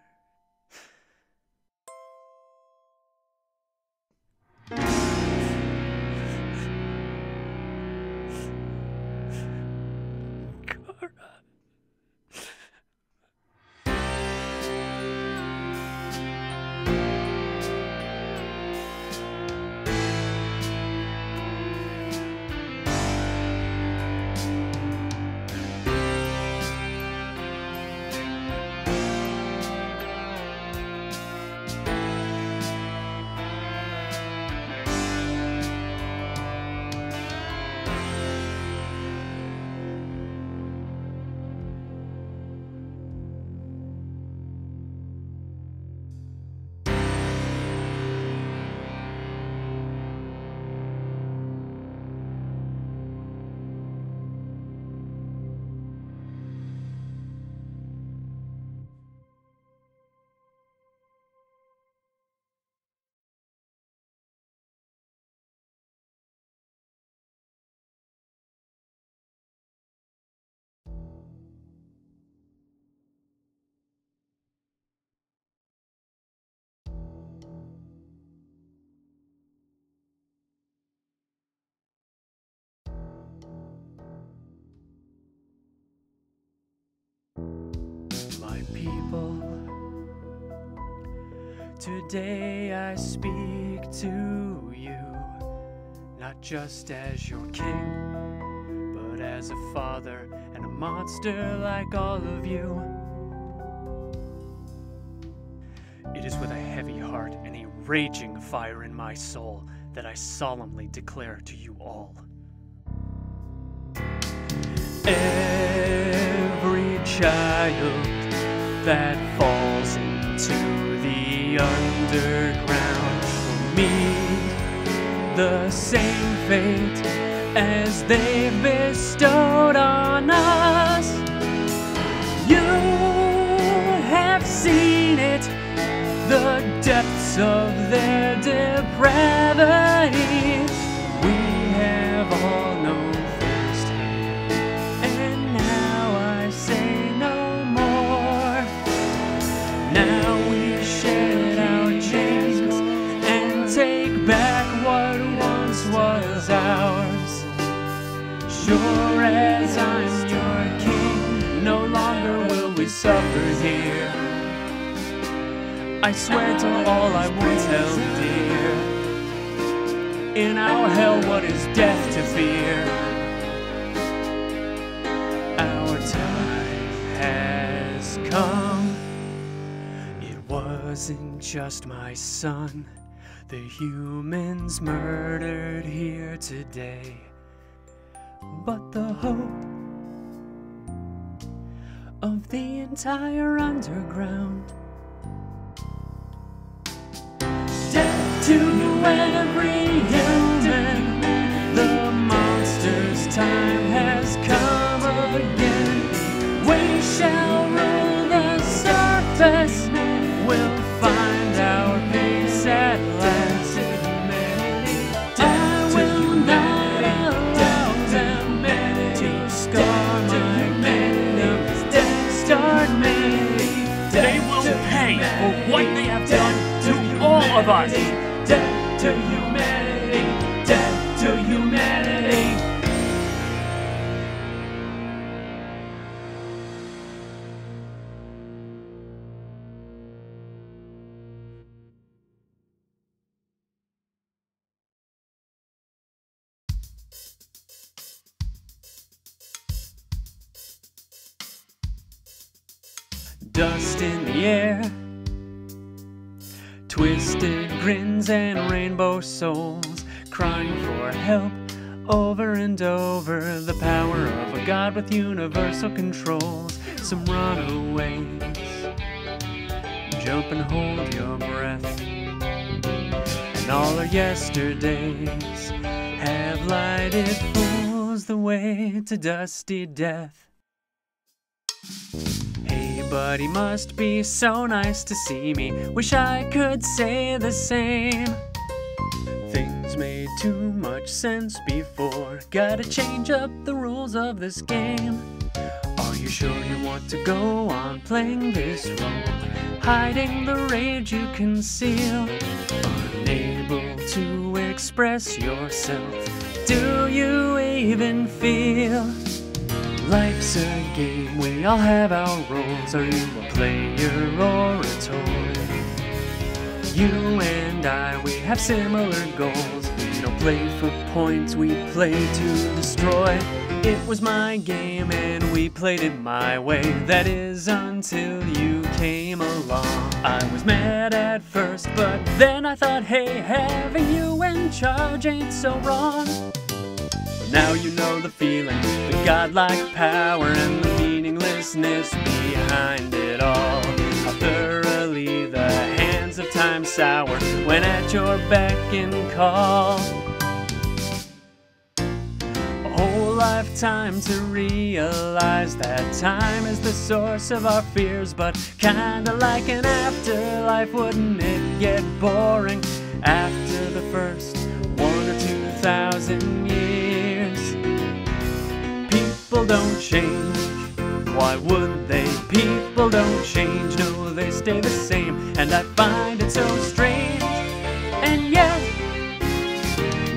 [SPEAKER 1] My people. Today I speak to you, not just as your king, but as a father and a monster like all of you. It is with a heavy heart and a raging fire in my soul that I solemnly declare to you all. Child that falls into the underground will meet the same fate as they've bestowed on us. You have seen it, the depths of their depravity. Sure as I'm your king, no longer will we suffer here. I swear to all I once held dear. In our hell, what is death to fear? Our time has come. It wasn't just my son, the humans murdered here today, but the hope of the entire underground. Death to every
[SPEAKER 2] of us.
[SPEAKER 1] Help over and over. The power of a god with universal controls. Some runaways jump and hold your breath. And all our yesterdays have lighted fools the way to dusty death. Hey, buddy, must be so nice to see me. Wish I could say the same. Made too much sense before. Gotta change up the rules of this game. Are you sure you want to go on playing this role? Hiding the rage you conceal. Unable to express yourself. Do you even feel? Life's a game, we all have our roles. Are you a player or a toy? You and I, we have similar goals. Don't play for points, we play to destroy. It was my game and we played it my way. That is until you came along. I was mad at first, but then I thought, hey, having you in charge ain't so wrong. Now you know the feeling, the godlike power and the meaninglessness behind it all. How thoroughly the hands of time sour when at your beck and call. A whole lifetime to realize that time is the source of our fears, but kinda like an afterlife, wouldn't it get boring after the first one or two thousand years? People don't change. Why would they? People don't change. No, they stay the same. And I find it so strange.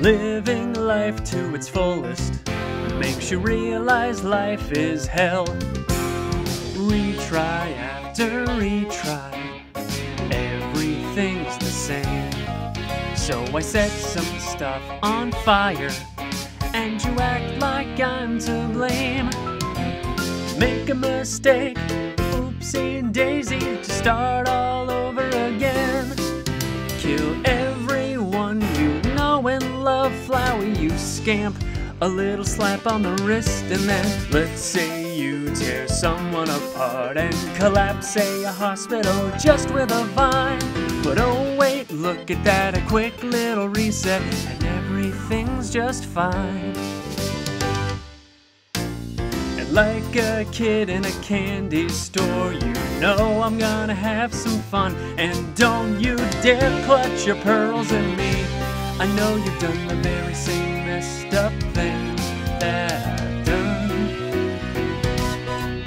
[SPEAKER 1] Living life to its fullest makes you realize life is hell. Retry after retry. Everything's the same. So I set some stuff on fire and you act like I'm to blame. Make a mistake, oopsie daisy, to start all over again. Love, Flowey, you scamp. A little slap on the wrist, and then let's say you tear someone apart and collapse, say, a hospital just with a vine. But oh, wait, look at that, a quick little reset, and everything's just fine. And like a kid in a candy store, you know I'm gonna have some fun. And don't you dare clutch your pearls at me. I know you've done the very same messed up thing that I've done.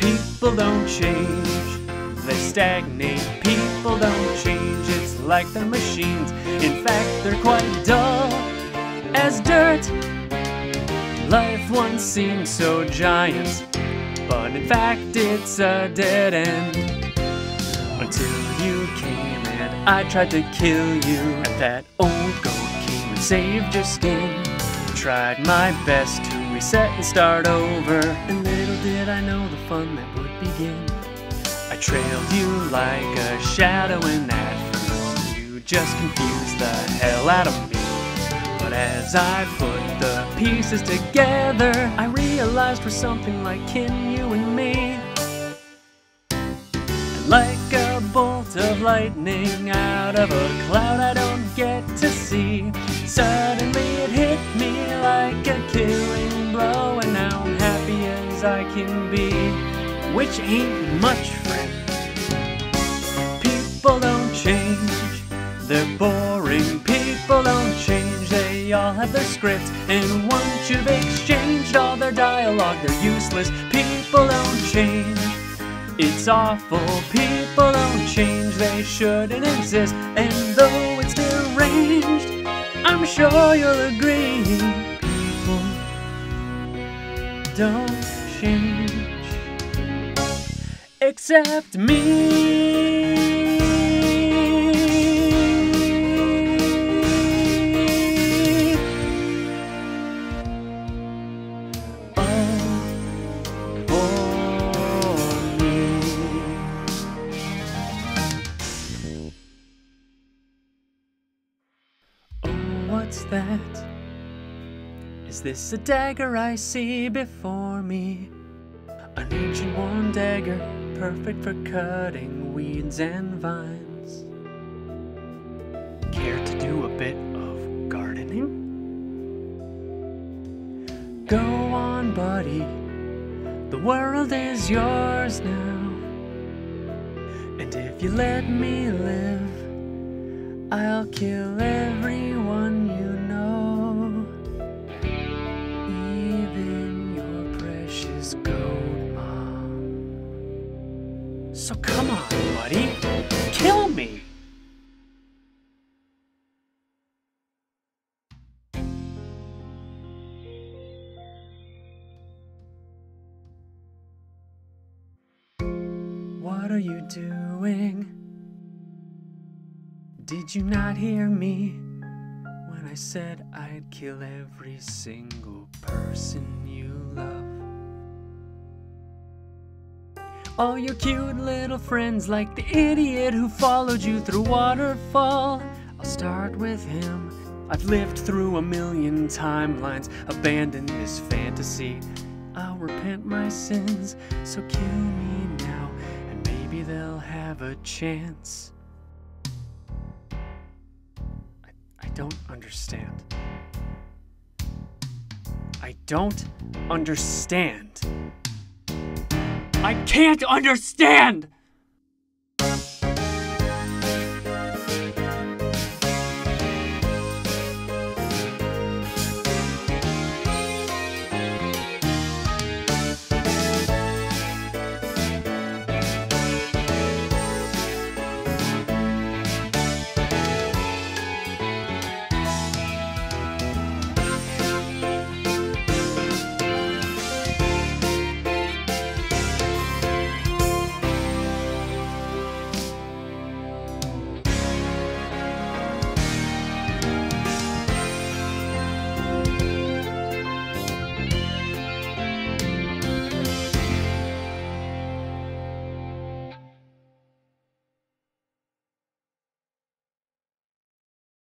[SPEAKER 1] People don't change, they stagnate. People don't change, it's like the machines. In fact, they're quite dull as dirt. Life once seemed so giant, but in fact it's a dead end. Until you came and I tried to kill you, and that old saved your skin. Tried my best to reset and start over, and little did I know the fun that would begin. I trailed you like a shadow, in that first you just confused the hell out of me. But as I put the pieces together, I realized we're something like kin, you and me. And like a bolt of lightning out of a cloud I don't get to see, suddenly it hit me like a killing blow, and now I'm happy as I can be, which ain't much, friend. People don't change, they're boring. People don't change, they all have their script. And once you've exchanged all their dialogue, they're useless. People don't change, it's awful. People don't change, they shouldn't exist. And though it's deranged, I'm sure you'll agree. People don't change, except me. Is this a dagger I see before me? An ancient worn dagger, perfect for cutting weeds and vines. Care to do a bit of gardening? Go on, buddy. The world is yours now. And if you let me live, I'll kill everyone you So come on, buddy. Kill me. What are you doing? Did you not hear me when I said I'd kill every single person you love? All your cute little friends, like the idiot who followed you through waterfall. I'll start with him. I've lived through a million timelines, abandoned this fantasy. I'll repent my sins, so kill me now, and maybe they'll have a chance. I, I don't understand. I don't understand. I can't understand!